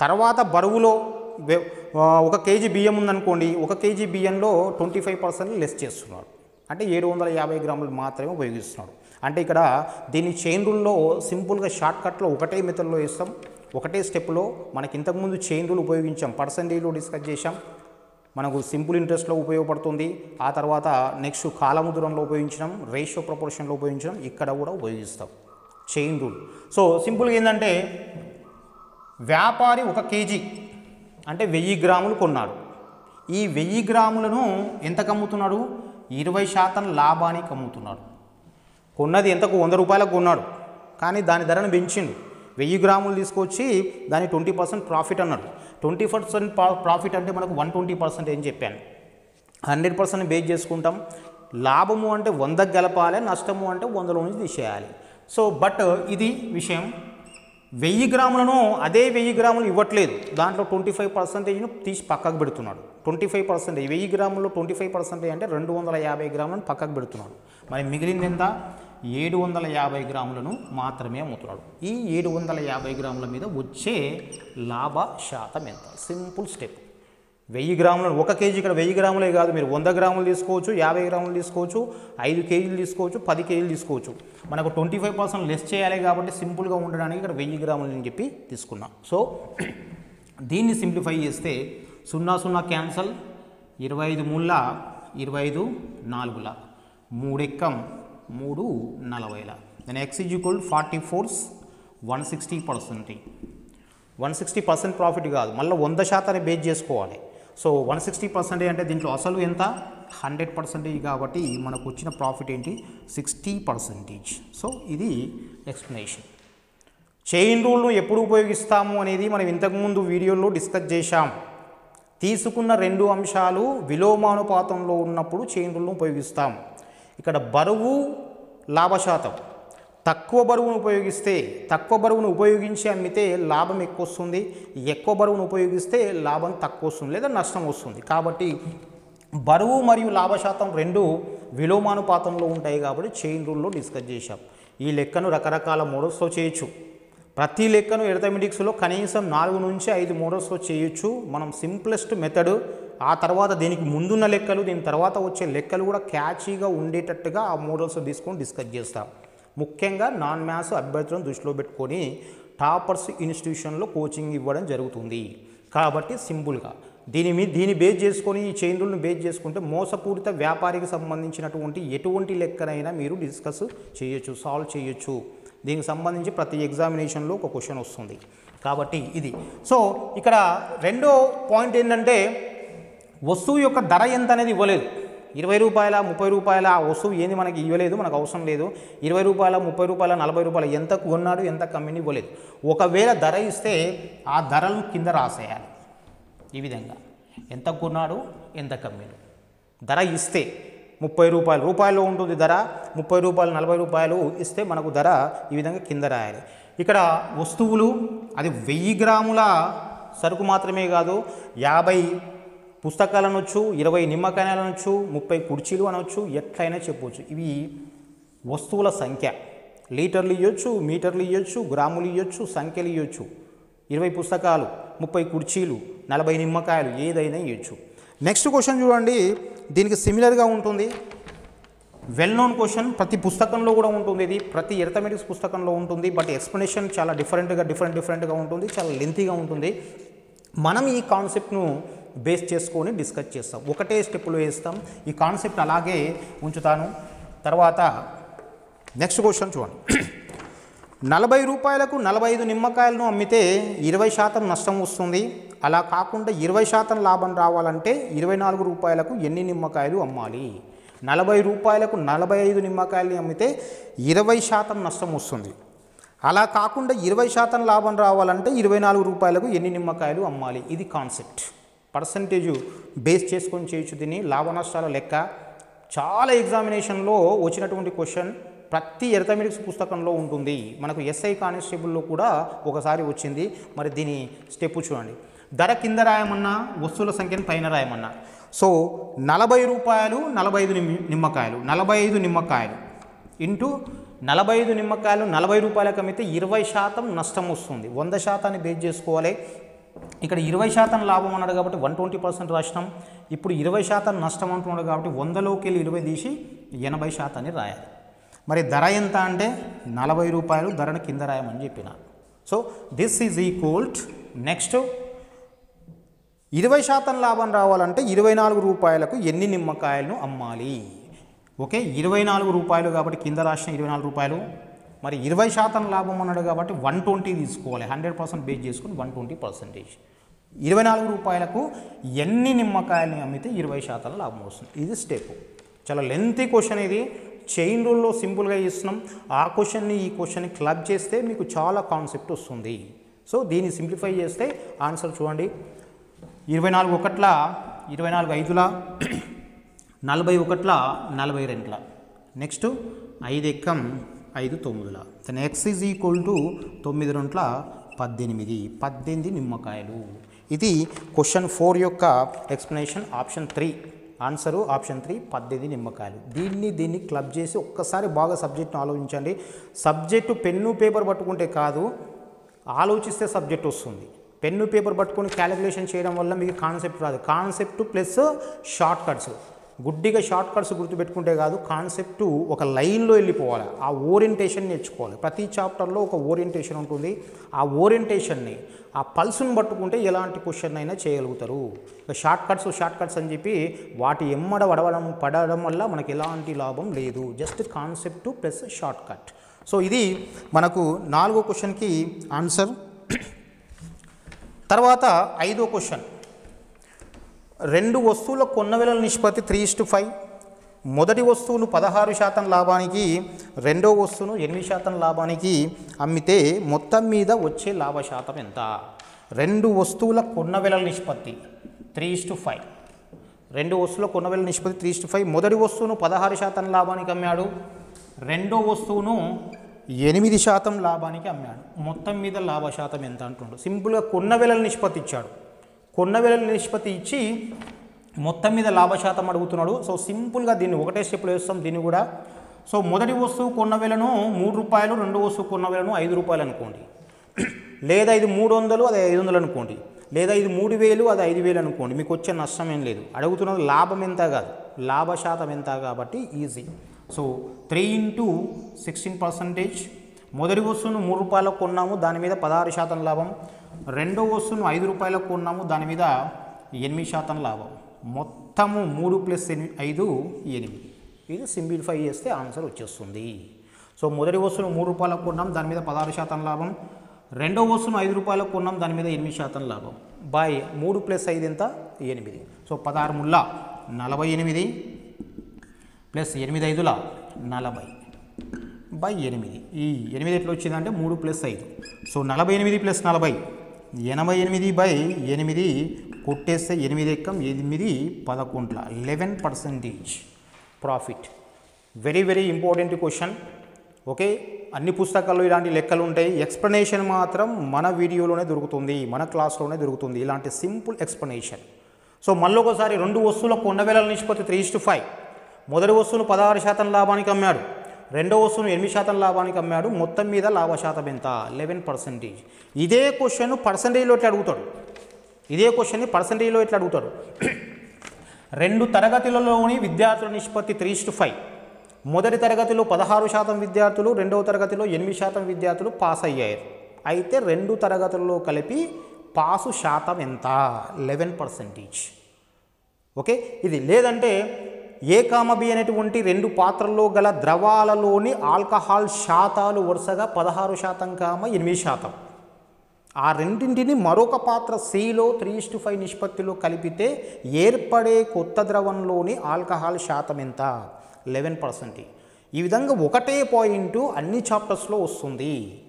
తర్వాత బరువులో ఒక కేజీ బియ్యం ఉందనుకోండి ఒక కేజీ బియ్యంలో ట్వంటీ ఫైవ్ పర్సెంట్ లెస్ చేస్తున్నాడు. అంటే ఏడు వందల యాభై గ్రాములు మాత్రమే ఉపయోగిస్తున్నాడు. అంటే ఇక్కడ దీన్ని చైన్ రూల్లో సింపుల్గా షార్ట్కట్లో ఒకటే మెథడ్లో వేస్తాం ఒకటే స్టెప్లో మనకి ఇంతకుముందు చైన్ రూల్ ఉపయోగించాం పర్సంటేజ్లో డిస్కస్ చేశాం. మనకు సింపుల్ ఇంట్రెస్ట్లో ఉపయోగపడుతుంది. ఆ తర్వాత నెక్స్ట్ కాలముద్రంలో ఉపయోగించడం రేషియో ప్రపోర్షన్లో ఉపయోగించడం ఇక్కడ కూడా ఉపయోగిస్తాం. Chain rule. సో సింపుల్గా ఏంటంటే వ్యాపారి ఒక కేజీ అంటే వెయ్యి గ్రాములు కొన్నాడు. ఈ వెయ్యి గ్రాములను ఎంతకు అమ్ముతున్నాడు? ఇరవై శాతం లాభానికి అమ్ముతున్నాడు. కొన్నది ఎంతకు? వంద రూపాయలకు కొన్నాడు. కానీ దాని ధరను పెంచిండు. వెయ్యి గ్రాములు తీసుకొచ్చి దాని ట్వంటీ పర్సెంట్ ప్రాఫిట్ అన్నాడు. ట్వంటీ పర్సెంట్ ప్రాఫిట్ అంటే మనకు వన్ ట్వంటీ పర్సెంట్ ఏం చెప్పాను. హండ్రెడ్ పర్సెంట్ బేస్ చేసుకుంటాం. లాభము అంటే వందకు గలపాలి నష్టము అంటే వందలో నుంచి తీసేయాలి. సో బట్ ఇది విషయం. వెయ్యి గ్రాములను అదే వెయ్యి గ్రాములు ఇవ్వట్లేదు. దాంట్లో ట్వంటీ ఫైవ్ పర్సెంటేజ్ను తీసి పక్కకు పెడుతున్నాడు. ట్వంటీ ఫైవ్ పర్సెంటేజ్ వెయ్యి గ్రాముల్లో ట్వంటీ ఫైవ్ పర్సెంటేజ్ అంటే రెండు వందల యాభై గ్రాములను పక్కకు పెడుతున్నాడు. మరి మిగిలింది ఎంత? ఏడు వందల యాభై గ్రాములను మాత్రమే అమ్ముతున్నాడు. ఈ ఏడు వందల యాభై గ్రాముల మీద వచ్చే లాభ శాతం ఎంత? Simple step. వెయ్యి గ్రాములు ఒక కేజీ ఇక్కడ వెయ్యి గ్రాములే కాదు. మీరు వంద గ్రాములు తీసుకోవచ్చు యాభై గ్రాములు తీసుకోవచ్చు ఐదు కేజీలు తీసుకోవచ్చు పది కేజీలు తీసుకోవచ్చు. మనకు ట్వంటీ ఫైవ్ పర్సెంట్ లెస్ చేయాలి కాబట్టి సింపుల్గా ఉండడానికి ఇక్కడ వెయ్యి గ్రాములు అని చెప్పి తీసుకున్నాం. సో దీన్ని సింప్లిఫై చేస్తే సున్నా సున్నా క్యాన్సల్ ఇరవై ఐదు మూల ఇరవై ఐదు నాలుగుల మూడెక్కం మూడు నలభైల. Then x is equal forty fours one sixty percent one sixty percent profit కాదు మళ్ళీ వంద శాతాన్ని బేస్ చేసుకోవాలి. సో వన్ సిక్స్టీ పర్సెంటేజ్ అంటే దీంట్లో అసలు ఎంత? హండ్రెడ్ పర్సెంటేజ్ కాబట్టి మనకు వచ్చిన ప్రాఫిట్ ఏంటి? సిక్స్టీ పర్సెంటేజ్ సో ఇది ఎక్స్ప్లెనేషన్ చైన్ రూల్ను ఎప్పుడు ఉపయోగిస్తాము అనేది మనం ఇంతకుముందు వీడియోలో డిస్కస్ చేశాం. తీసుకున్న రెండు అంశాలు విలోమానుపాతంలో ఉన్నప్పుడు చైన్ రూల్ను ఉపయోగిస్తాం. ఇక్కడ బరువు లాభశాతం. తక్కువ బరువును ఉపయోగిస్తే తక్కువ బరువును ఉపయోగించి అమ్మితే లాభం ఎక్కువ వస్తుంది ఎక్కువ బరువును ఉపయోగిస్తే లాభం తక్కువ వస్తుంది లేదా నష్టం వస్తుంది. కాబట్టి బరువు మరియు లాభశాతం రెండు విలోమానుపాతంలో ఉంటాయి కాబట్టి చైన్ రూల్లో డిస్కస్ చేశాం. ఈ లెక్కను రకరకాల మోడల్స్తో చేయొచ్చు. ప్రతి లెక్కను ఎడతమెటిక్స్లో కనీసం నాలుగు నుంచి ఐదు మోడల్స్లో చేయొచ్చు. మనం సింప్లెస్ట్ మెథడ్ ఆ తర్వాత దీనికి ముందున్న లెక్కలు దీని తర్వాత వచ్చే లెక్కలు కూడా క్యాచీగా ఉండేటట్టుగా ఆ మోడల్స్ తీసుకొని డిస్కస్ చేస్తాం. ముఖ్యంగా నాన్ మ్యాథ్స్ అభ్యర్థులను దృష్టిలో పెట్టుకొని టాపర్స్ ఇన్స్టిట్యూషన్లో కోచింగ్ ఇవ్వడం జరుగుతుంది. కాబట్టి సింపుల్గా దీని మీద దీన్ని బేస్ చేసుకొని ఈ చైన్ రూల్ని బేస్ చేసుకుంటే మోసపూరిత వ్యాపారికి సంబంధించినటువంటి ఎటువంటి లెక్కనైనా మీరు డిస్కస్ చేయొచ్చు సాల్వ్ చేయొచ్చు. దీనికి సంబంధించి ప్రతి ఎగ్జామినేషన్లో ఒక క్వశ్చన్ వస్తుంది. కాబట్టి ఇది. సో ఇక్కడ రెండో పాయింట్ ఏంటంటే వస్తువు యొక్క ధర ఎంత అనేది ఇవ్వలేదు. ఇరవై రూపాయల ముప్పై రూపాయల ఆ వస్తువు ఏంది మనకి ఇవ్వలేదు మనకు అవసరం లేదు. ఇరవై రూపాయల ముప్పై రూపాయల నలభై రూపాయల ఎంత కొన్నాడు ఎంత కమ్మిని ఇవ్వలేదు. ఒకవేళ ధర ఇస్తే ఆ ధరలు కింద రాసేయాలి. ఈ విధంగా. ఎంత కొన్నాడు ఎంత కమ్మిడు. ధర ఇస్తే ముప్పై రూపాయలు రూపాయల్లో ఉంటుంది ధర. ముప్పై రూపాయలు నలభై రూపాయలు ఇస్తే మనకు ధర ఈ విధంగా కింద రాయాలి. ఇక్కడ వస్తువులు అది వెయ్యి గ్రాముల సరుకు మాత్రమే కాదు యాభై పుస్తకాలు అనొచ్చు ఇరవై నిమ్మకాయలు అనొచ్చు ముప్పై కుర్చీలు అనొచ్చు ఎట్లయినా చెప్పవచ్చు ఇవి వస్తువుల సంఖ్య. లీటర్లు ఇవ్వచ్చు మీటర్లు ఇవ్వచ్చు గ్రాములు ఇవ్వచ్చు సంఖ్యలు ఇవ్వచ్చు ఇరవై పుస్తకాలు ముప్పై కుర్చీలు నలభై నిమ్మకాయలు ఏదైనా ఇవ్వచ్చు నెక్స్ట్ క్వశ్చన్ చూడండి. దీనికి సిమిలర్గా ఉంటుంది. వెల్ నోన్ క్వశ్చన్ ప్రతి పుస్తకంలో కూడా ఉంటుంది. ఇది ప్రతి ఎర్థమెటిక్స్ పుస్తకంలో ఉంటుంది. బట్ ఎక్స్ప్లెనేషన్ చాలా డిఫరెంట్గా డిఫరెంట్ డిఫరెంట్గా ఉంటుంది. చాలా లెంతీగా ఉంటుంది. మనం ఈ కాన్సెప్ట్ను బేస్ చేసుకొని డిస్కస్ చేస్తాం. ఒకటే స్టెప్లో వేస్తాం. ఈ కాన్సెప్ట్ అలాగే ఉంచుతాను. తర్వాత నెక్స్ట్ క్వశ్చన్ చూడండి. నలభై రూపాయలకు నలభై ఐదు నిమ్మకాయలను అమ్మితే ఇరవై శాతం నష్టం వస్తుంది. అలా కాకుండా ఇరవై శాతం లాభం రావాలంటే ఇరవై నాలుగు రూపాయలకు ఎన్ని నిమ్మకాయలు అమ్మాలి? నలభై రూపాయలకు నలభై ఐదు నిమ్మకాయలని అమ్మితే ఇరవై శాతం నష్టం వస్తుంది. అలా కాకుండా ఇరవై శాతం లాభం రావాలంటే ఇరవై నాలుగు రూపాయలకు ఎన్ని నిమ్మకాయలు అమ్మాలి? ఇది కాన్సెప్ట్. పర్సంటేజు బేస్ చేసుకొని చేయొచ్చు దీన్ని. లాభ నష్టాల లెక్క. చాలా ఎగ్జామినేషన్లో వచ్చినటువంటి క్వశ్చన్ ప్రతి ఎర్థమెటిక్స్ పుస్తకంలో ఉంటుంది. మనకు ఎస్ఐ కానిస్టేబుల్లో కూడా ఒకసారి వచ్చింది. మరి దీని స్టెప్ చూడండి. ధర కింద రాయమన్నా వస్తువుల సంఖ్యను పైన రాయమన్నా. సో నలభై రూపాయలు నలభై ఐదు నిమ్మకాయలు. నలభై ఐదు నిమ్మకాయలు. ఇంటూ నలభై ఐదు నిమ్మకాయలు నలభై రూపాయలకు అమ్మితే ఇరవై శాతం నష్టం వస్తుంది. వంద శాతాన్ని బేస్ చేసుకోవాలి. ఇక్కడ ఇరవై శాతం లాభం అన్నాడు కాబట్టి వన్ ట్వంటీ పర్సెంట్ రాసినాం. ఇప్పుడు ఇరవై శాతం నష్టం అంటున్నాడు కాబట్టి వందలోకి వెళ్ళి ఇరవై తీసి ఎనభై శాతాన్ని రాయాలి. మరి ధర ఎంత అంటే నలభై రూపాయలు ధరను కింద రాయమని చెప్పిన. So this is equalled next ఇరవై శాతం లాభం రావాలంటే ఇరవై నాలుగు రూపాయలకు ఎన్ని నిమ్మకాయలను అమ్మాలి? ఓకే ఇరవై నాలుగు రూపాయలు కాబట్టి కింద రాసిన ఇరవై నాలుగు రూపాయలు. మరి ఇరవై శాతం లాభం అన్నాడు కాబట్టి వన్ ట్వంటీ తీసుకోవాలి. హండ్రెడ్ పర్సెంట్ బేస్ చేసుకుని వన్ ట్వంటీ పర్సెంటేజ్. ఇరవై నాలుగు రూపాయలకు ఎన్ని నిమ్మకాయలని అమ్మితే ఇరవై శాతం లాభం వస్తుంది? ఇది స్టెప్. చాలా లెంతీ క్వశ్చన్ ఇది. చైన్ రూల్లో సింపుల్గా ఇస్తున్నాం ఆ క్వశ్చన్ని ఈ క్వశ్చన్ని క్లబ్ చేస్తే మీకు చాలా కాన్సెప్ట్ వస్తుంది. సో దీన్ని సింప్లిఫై చేస్తే ఆన్సర్ చూడండి. ఇరవై నాలుగు ఒకట్ల ఇరవై నాలుగు ఐదుల నలభై ఒకట్ల నలభై రెండుల. నెక్స్ట్ ఐదు ఎక్కం ఐదు తొమ్మిదిల. Then x is equal to తొమ్మిది రెంట్ల పద్దెనిమిది. పద్దెనిమిది నిమ్మకాయలు. ఇది క్వశ్చన్ ఫోర్ యొక్క explanation option three answer option three పద్దెనిమిది నిమ్మకాయలు. దీన్ని దీన్ని క్లబ్ చేసి ఒక్కసారి బాగా సబ్జెక్ట్ను ఆలోచించండి. సబ్జెక్టు పెన్ను పేపర్ పట్టుకుంటే కాదు ఆలోచిస్తే సబ్జెక్ట్ వస్తుంది. పెన్ను పేపర్ పట్టుకొని క్యాలిక్యులేషన్ చేయడం వల్ల మీకు కాన్సెప్ట్ రాదు. కాన్సెప్ట్ ప్లస్ షార్ట్ కట్స్ గుడ్డిగా షార్ట్ కట్స్ గుర్తుపెట్టుకుంటే కాదు కాన్సెప్ట్ ఒక లైన్లో వెళ్ళిపోవాలి. ఆ ఓరియంటేషన్ నేర్చుకోవాలి. ప్రతి చాప్టర్లో ఒక ఓరియంటేషన్ ఉంటుంది. ఆ ఓరియంటేషన్ని ఆ పల్స్ను పట్టుకుంటే ఎలాంటి క్వశ్చన్ అయినా చేయగలుగుతారు. షార్ట్ కట్స్ షార్ట్ కట్స్ అని చెప్పి వాటి ఎమ్మడ వడవడం పడడం వల్ల మనకి ఎలాంటి లాభం లేదు. Just concept plus shortcut. So ఇది మనకు నాలుగో క్వశ్చన్కి ఆన్సర్. తర్వాత ఐదో క్వశ్చన్. రెండు వస్తువుల కొన్నవెలల నిష్పత్తి త్రీ టు ఫైవ్ మొదటి వస్తువును పదహారు శాతం లాభానికి రెండో వస్తువును ఎనిమిది శాతం లాభానికి అమ్మితే మొత్తం మీద వచ్చే లాభ శాతం ఎంత? రెండు వస్తువుల కొన్నవెలల నిష్పత్తి త్రీ ఇస్టు ఫైవ్ రెండు వస్తువుల కొన్నవెలల నిష్పత్తి త్రీ ఇస్టు ఫైవ్ మొదటి వస్తువును పదహారు శాతం లాభానికి అమ్మాడు. రెండో వస్తువును ఎనిమిది శాతం లాభానికి అమ్మాడు. మొత్తం మీద లాభ శాతం ఎంత అంటుండు? సింపుల్గా కొన్న వెలల నిష్పత్తి ఇచ్చాడు. కొన్న వెలల నిష్పత్తి ఇచ్చి మొత్తం మీద లాభశాతం అడుగుతున్నాడు. సో సింపుల్గా దీన్ని ఒకటే స్టెప్లో వేస్తాం. దీన్ని కూడా సో మొదటి వస్తువు కొన్న వెలను మూడు రూపాయలు రెండో వస్తువు కొన్న వెలను ఐదు రూపాయలు అనుకోండి. లేదా ఇది మూడు వందలు అది ఐదు వందలు అనుకోండి. లేదా ఇది మూడు వేలు అది ఐదు వేలు అనుకోండి. మీకు వచ్చే నష్టం ఏం లేదు. అడుగుతున్నది లాభం ఎంత కాదు. లాభశాతం ఎంత కాబట్టి easy. So three into sixteen percentage. మొదటి వస్తువును మూడు రూపాయలకు కొన్నాము. దాని మీద పదహారు శాతం లాభం. రెండో వస్తువును ఐదు రూపాయలకు కొన్నాము. దాని మీద ఎనిమిది శాతం లాభం. మొత్తము మూడు ప్లస్ ఎనిమిది ఐదు ఎనిమిది. ఇది సింప్లిఫై చేస్తే ఆన్సర్ వచ్చేస్తుంది. సో మొదటి వస్తువును మూడు రూపాయలకు కొన్నాం. దాని మీద పదహారు శాతం లాభం. రెండో వస్తువును ఐదు రూపాయలకు కొన్నాం. దాని మీద ఎనిమిది శాతం లాభం. బై మూడు ప్లస్ ఐదు ఎంత? ఎనిమిది. సో పదహారు ముళ్ళ నలభై ఎనిమిది ప్లస్ ఎనిమిది ఐదుల? నలభై. బై ఎనిమిది. ఈ ఎనిమిది ఎట్లా వచ్చిందంటే మూడు ప్లస్ ఐదు. సో నలభై ఎనిమిది ప్లస్ నలభై. ఎనభై ఎనిమిది బై ఎనిమిది కొట్టేస్తే ఎనిమిది ఎక్కం ఎనిమిది పదకొంట్ల eleven percentage profit very very important question okay అన్ని పుస్తకాల్లో ఇలాంటి లెక్కలు ఉంటాయి. ఎక్స్ప్లెనేషన్ మాత్రం మన వీడియోలోనే దొరుకుతుంది మన క్లాస్లోనే దొరుకుతుంది. ఇలాంటి సింపుల్ ఎక్స్ప్లెనేషన్ సో మళ్ళీ ఒకసారి రెండు వస్తువుల కొండవేల నిష్పత్తి త్రీ ఇస్టు ఫైవ్ మొదటి వస్తువును పదహారు శాతం లాభానికి అమ్మాడు. రెండో వస్తువును ఎనిమిది శాతం లాభానికి అమ్మాడు. మొత్తం మీద లాభ శాతం ఎంత? లెవెన్ పర్సెంటేజ్ ఇదే క్వశ్చన్ పర్సంటేజ్లో ఎట్లా అడుగుతాడు? ఇదే క్వశ్చన్ని పర్సంటేజ్లో ఎట్లా అడుగుతాడు? [CLEARS THROAT] రెండు తరగతులలోని విద్యార్థుల నిష్పత్తి త్రీ టు ఫైవ్ మొదటి తరగతిలో పదహారు శాతం విద్యార్థులు రెండవ తరగతిలో ఎనిమిది శాతం విద్యార్థులు పాస్ అయ్యారు. అయితే రెండు తరగతుల్లో కలిపి పాసు శాతం ఎంత? Eleven percentage okay? ఇది లేదంటే ఏ కామబి అనేటువంటి రెండు పాత్రల్లో గల ద్రవాలలోని ఆల్కహాల్ శాతాలు వరుసగా పదహారు శాతం కామ ఎనిమిది శాతం. ఆ రెండింటిని మరొక పాత్ర సిలో త్రీ ఇస్టు ఫైవ్ నిష్పత్తిలో కలిపితే ఏర్పడే కొత్త ద్రవంలోని ఆల్కహాల్ శాతం ఎంత? లెవెన్ పర్సెంట్ ఈ విధంగా ఒకటే పాయింట్ అన్ని చాప్టర్స్లో వస్తుంది.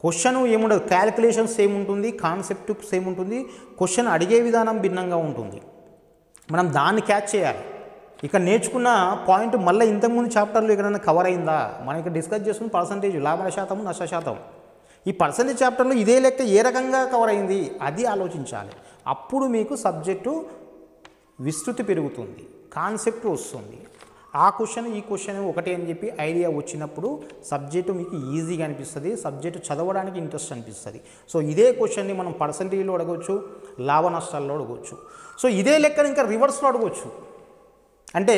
క్వశ్చన్ ఏముండదు క్యాలిక్యులేషన్స్ సేమ్ ఉంటుంది కాన్సెప్ట్ సేమ్ ఉంటుంది క్వశ్చన్ అడిగే విధానం భిన్నంగా ఉంటుంది. మనం దాన్ని క్యాచ్ చేయాలి. ఇక్కడ నేర్చుకున్న పాయింట్ మళ్ళీ ఇంతకుముందు చాప్టర్లో ఎక్కడైనా కవర్ అయిందా? మనం ఇక్కడ డిస్కస్ చేస్తున్న పర్సంటేజ్ లాభ శాతం నష్ట శాతం ఈ పర్సంటేజ్ చాప్టర్లో ఇదే లెక్క ఏ రకంగా కవర్ అయింది? అది ఆలోచించాలి. అప్పుడు మీకు సబ్జెక్టు విస్తృతి పెరుగుతుంది కాన్సెప్ట్ వస్తుంది. ఆ క్వశ్చన్ ఈ క్వశ్చన్ ఒకటే అని చెప్పి ఐడియా వచ్చినప్పుడు సబ్జెక్టు మీకు ఈజీగా అనిపిస్తుంది సబ్జెక్టు చదవడానికి ఇంట్రెస్ట్ అనిపిస్తుంది. సో ఇదే క్వశ్చన్ని మనం పర్సంటేజ్లో అడగవచ్చు లాభ నష్టాల్లో అడగవచ్చు సో ఇదే లెక్కను ఇంకా రివర్స్లో అడగవచ్చు అంటే